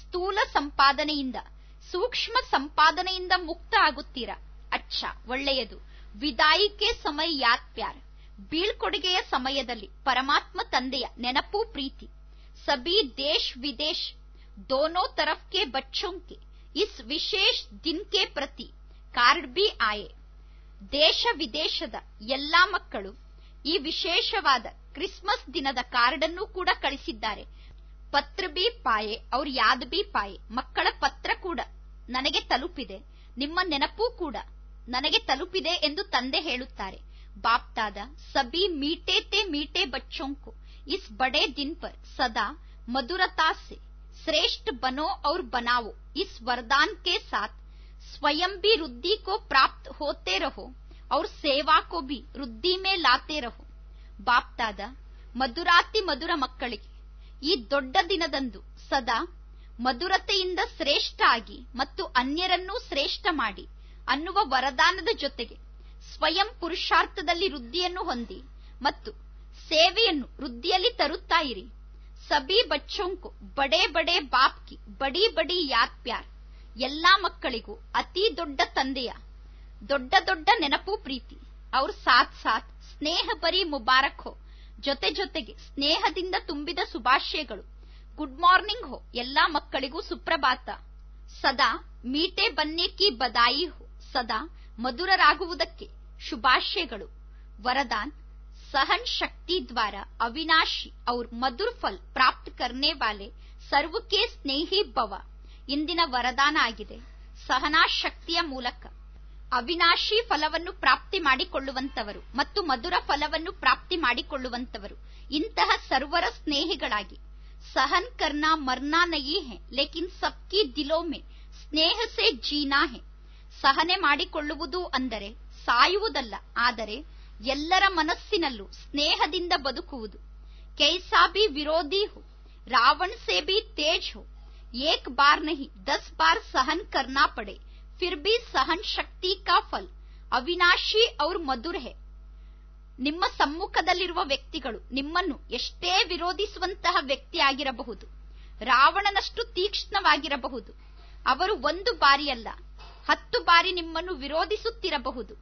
ಸ್ಥೂಲ ಸಂಪಾದನೆಯಿಂದ, ಸೂಕ್ಷ್ಮ ಸಂಪಾದನೆಯಿಂದ ಮುಕ್ತ ಆಗುತ್ತೀರಾ. ಅಚ್ಚ, ಒಳ್ಳೆಯದು. ವಿದಾಯಿಕೆ ಸಮಯ ಯಾತ್ ಪ್ಯಾರ್. ಬೀಳ್ಕೊಡುಗೆಯ ಸಮಯದಲ್ಲಿ ಪರಮಾತ್ಮ ತಂದೆಯ ನೆನಪು ಪ್ರೀತಿ. ಸಬಿ ದೇಶ್ ವಿದೇಶ್, ದೋನೋ ತರಫ್ ಕೆ ಬಚ್ಚೋಂ ಕೆ ಇಸ್ ವಿಶೇಷ ದಿನ್ ಕೆ ಪ್ರತಿ, ಕಾರ್ಡ್ ಬಿ ಆಯೆ. ದೇಶ ವಿದೇಶದ ಎಲ್ಲಾ ಮಕ್ಕಳು ಈ ವಿಶೇಷವಾದ ಕ್ರಿಸ್ಮಸ್ ದಿನದ ಕಾರ್ಡ್ ಅನ್ನು ಕೂಡ ಕಳಿಸಿದ್ದಾರೆ. ಪತ್ರ ಬಿ ಪಾಯೆ, ಅವ್ರ ಯಾದ್ ಬಿ ಪಾಯೆ, ಮಕ್ಕಳ ಪತ್ರ ಕೂಡ ನನಗೆ ತಲುಪಿದೆ. ನಿಮ್ಮ ನೆನಪು ಕೂಡ ನನಗೆ ತಲುಪಿದೆ ಎಂದು ತಂದೆ ಹೇಳುತ್ತಾರೆ. ಬಾಪ್ತಾದ ಸಬಿ ಮೀಟೆ ತೇ ಮೀಟೆ ಬಚ್ಚೋಂಕು ಇಸ್ ಬಡೆ ದಿನ್ ಪರ್ ಸದಾ ಮಧುರತಾ से श्रेष्ठ बनो और बनाओ इस वरदान के साथ स्वयं भी रुद्धि को प्राप्त होते रहो और सेवा को भी ವೃದ್ಧಿ में लाते रहो ಬಾಪ್ತಾದ ಮಧುರಾತಿ ಮಧುರ ಮಕ್ಕಳಿಗೆ ಈ ದೊಡ್ಡ ದಿನದಂದು ಸದಾ ಮಧುರತೆಯಿಂದ ಶ್ರೇಷ್ಠ ಆಗಿ ಮತ್ತು ಅನ್ಯರನ್ನೂ ಶ್ರೇಷ್ಠ ಮಾಡಿ ಅನ್ನುವ ವರದಾನದ ಜೊತೆಗೆ ಸ್ವಯಂ ಪುರುಷಾರ್ಥದಲ್ಲಿ ವೃದ್ಧಿಯನ್ನು ಹೊಂದಿ ಮತ್ತು ಸೇವೆಯನ್ನು ವೃದ್ಧಿಯಲ್ಲಿ ತರುತ್ತಾ ಇರಿ. ಸಬಿ ಬಚ್ಚೊಂಕು, ಬಡೇ ಬಡೇ ಬಾಪ್ ಕಿ ಬಡಿ ಬಡಿ ಯಾದ್ ಪ್ಯಾರ್ ಎಲ್ಲಾ ಮಕ್ಕಳಿಗೂ ಅತಿ ದೊಡ್ಡ ತಂದೆಯ, ದೊಡ್ಡ ದೊಡ್ಡ ನೆನಪು ಪ್ರೀತಿ. ಅವ್ರ ಸಾಥ್ ಸಾಥ್, ಸ್ನೇಹ ಬರೀ ಮುಬಾರಕ್ ಹೋ. ಜೊತೆ ಜೊತೆಗೆ ಸ್ನೇಹದಿಂದ ತುಂಬಿದ ಶುಭಾಶಯಗಳು. ಗುಡ್ ಮಾರ್ನಿಂಗ್ ಹೋ, ಎಲ್ಲಾ ಮಕ್ಕಳಿಗೂ ಸುಪ್ರಭಾತ. ಸದಾ ಮೀಟೆ ಬನ್ನೆ ಕಿ ಬದಾಯಿ ಹೋ. ಸದಾ ಮಧುರರಾಗುವುದಕ್ಕೆ ಶುಭಾಶಯಗಳು ವರದಾನ್ सहन शक्ति द्वारा अविनाशी और मधुर फल प्राप्त करने वाले ಸರ್ವ ಕೆ ಸ್ನೇಹಿ ಭವ ಇಂದಿನ ವರದಾನ ಆಗಿದೆ ಸಹನಾ ಶಕ್ತಿಯ ಮೂಲಕ ಅವಿನಾಶಿ ಫಲವನ್ನು ಪ್ರಾಪ್ತಿ ಮಾಡಿಕೊಳ್ಳುವಂತವರು ಮತ್ತು ಮಧುರ ಫಲವನ್ನು ಪ್ರಾಪ್ತಿ ಮಾಡಿಕೊಳ್ಳುವಂತವರು ಇಂತಹ ಸರ್ವರ ಸ್ನೇಹಿಗಳಾಗಿ ಸಹನ್ ಕರ್ನಾ ಮರ್ನಾ ನಯಿ ಹೇ ಲೇಕಿನ್ ಸಬ್ಕಿ ದಿಲೋ ಮೇ ಸ್ನೇಹ ಸೇ ಜೀನಾ ಹೇ ಸಹನೆ ಮಾಡಿಕೊಳ್ಳುವುದು ಅಂದರೆ ಸಾಯುವುದಲ್ಲ, ಆದರೆ ಎಲ್ಲರ ಮನಸ್ಸಿನಲ್ಲೂ ಸ್ನೇಹದಿಂದ ಬದುಕುವುದು. ಕೈಸಾಬಿ ವಿರೋಧಿ ಹೋ, ರಾವಣ್ ಸೇಬಿ ತೇಜ್ ಹೋ, ಏಕ್ ಬಾರ್ ನಹಿ, ದಸ್ ಬಾರ್ ಸಹನ್ ಕರ್ನಾ ಪಡೆ, ಫಿರ್ ಬಿ ಸಹನ್ ಶಕ್ತಿ ಕಾ ಫಲ್, ಅವಿನಾಶಿ ಔರ್ ಮಧುರ್ ಹೆ. ನಿಮ್ಮ ಸಮ್ಮುಖದಲ್ಲಿರುವ ವ್ಯಕ್ತಿಗಳು ನಿಮ್ಮನ್ನು ಎಷ್ಟೇ ವಿರೋಧಿಸುವಂತಹ ವ್ಯಕ್ತಿಯಾಗಿರಬಹುದು ರಾವಣನಷ್ಟು ತೀಕ್ಷ್ಣವಾಗಿರಬಹುದು. ಅವರು ಒಂದು ಬಾರಿಯಲ್ಲ, ಹತ್ತು ಬಾರಿ ನಿಮ್ಮನ್ನು ವಿರೋಧಿಸುತ್ತಿರಬಹುದು.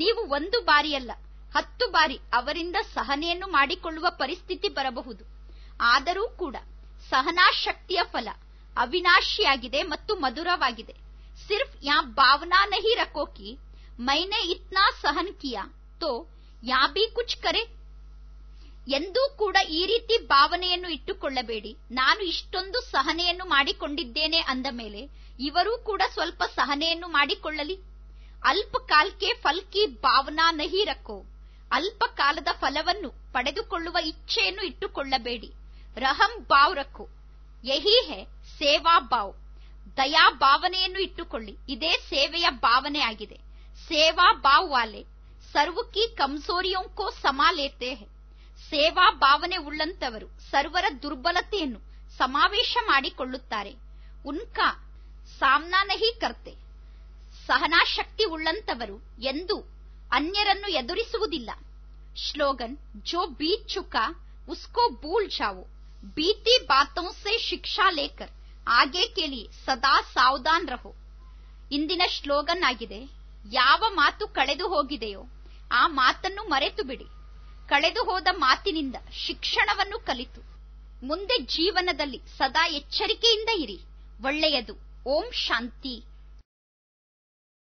ನೀವು ಒಂದು ಬಾರಿಯಲ್ಲ, ಹತ್ತು ಬಾರಿ ಅವರಿಂದ ಸಹನೆಯನ್ನು ಮಾಡಿಕೊಳ್ಳುವ ಪರಿಸ್ಥಿತಿ ಬರಬಹುದು. ಆದರೂ ಕೂಡ ಸಹನಾ ಶಕ್ತಿಯ ಫಲ ಅವಿನಾಶಿಯಾಗಿದೆ ಮತ್ತು ಮಧುರವಾಗಿದೆ. ಸಿರ್ಫ್ ಯಾ ಭಾವನಾ ನಹಿ ರಕೋಕಿ, ಮೈನೆ ಇತ್ನಾ ಸಹನ್ ಕಿಯಾ, ತೋ ಯಾ ಬಿ ಕುಚ್ ಕರೆ? ಎಂದೂ ಕೂಡ ಈ ರೀತಿ ಭಾವನೆಯನ್ನು ಇಟ್ಟುಕೊಳ್ಳಬೇಡಿ. ನಾನು ಇಷ್ಟೊಂದು ಸಹನೆಯನ್ನು ಮಾಡಿಕೊಂಡಿದ್ದೇನೆ ಅಂದ ಮೇಲೆ, ಇವರೂ ಕೂಡ ಸ್ವಲ್ಪ ಸಹನೆಯನ್ನು ಮಾಡಿಕೊಳ್ಳಲಿ. ಅಲ್ಪ ಕೆ ಫಲ್ಕಿ ಭಾವನಾ ನಹಿ ರಖೋ ಅಲ್ಪ ಕಾಲದ ಫಲವನ್ನು ಪಡೆದುಕೊಳ್ಳುವ ಇಚ್ಛೆಯನ್ನು ಇಟ್ಟುಕೊಳ್ಳಬೇಡಿ. ರಹಂ ಭಾವ್ ರಖೋ ಯಹಿ ಹೇ ಸೇವಾ ಭಾವ್. ದಯಾ ಭಾವನೆಯನ್ನು ಇಟ್ಟುಕೊಳ್ಳಿ. ಇದೇ ಸೇವೆಯ ಭಾವನೆ ಆಗಿದೆ. ಸೇವಾ ಭಾವ್ ವಾಲೆ. ಸರ್ವಕಿ ಕಿ ಸಮಾಲೇತೆ ಸಮಾ ಸೇವಾ ಭಾವನೆ ಉಳ್ಳಂತವರು ಸರ್ವರ ದುರ್ಬಲತೆಯನ್ನು ಸಮಾವೇಶ ಮಾಡಿಕೊಳ್ಳುತ್ತಾರೆ. ಉನ್ಕಾ ಸಾಮ್ನಾ ನಹಿ ಕರ್ತೆ. ಸಹನಾಶಕ್ತಿ ಉಳ್ಳಂತವರು ಎಂದು ಅನ್ಯರನ್ನು ಎದುರಿಸುವುದಿಲ್ಲ. ಶ್ಲೋಗನ್, ಜೋ ಬೀ ಚುಕಾ, ಉಸ್ಕೋ ಭೂಲ್ ಜಾವೋ ಬೀತಿ ಬಾತೋಂ ಸೆ ಶಿಕ್ಷಾ ಲೇಕರ್ ಆಗೆ ಕೇಳಿ, ಸದಾ ಸಾವಧಾನ್ ರಹೋ. ಇಂದಿನ ಶ್ಲೋಗನ್ ಆಗಿದೆ, ಯಾವ ಮಾತು ಕಳೆದು ಹೋಗಿದೆಯೋ, ಆ ಮಾತನ್ನು ಮರೆತು ಬಿಡಿ ಕಳೆದು ಹೋದ ಮಾತಿನಿಂದ ಶಿಕ್ಷಣವನ್ನು ಕಲಿತು. ಮುಂದೆ ಜೀವನದಲ್ಲಿ ಸದಾ ಎಚ್ಚರಿಕೆಯಿಂದ ಇರಿ. ಒಳ್ಳೆಯದು. ಓಂ ಶಾಂತಿ.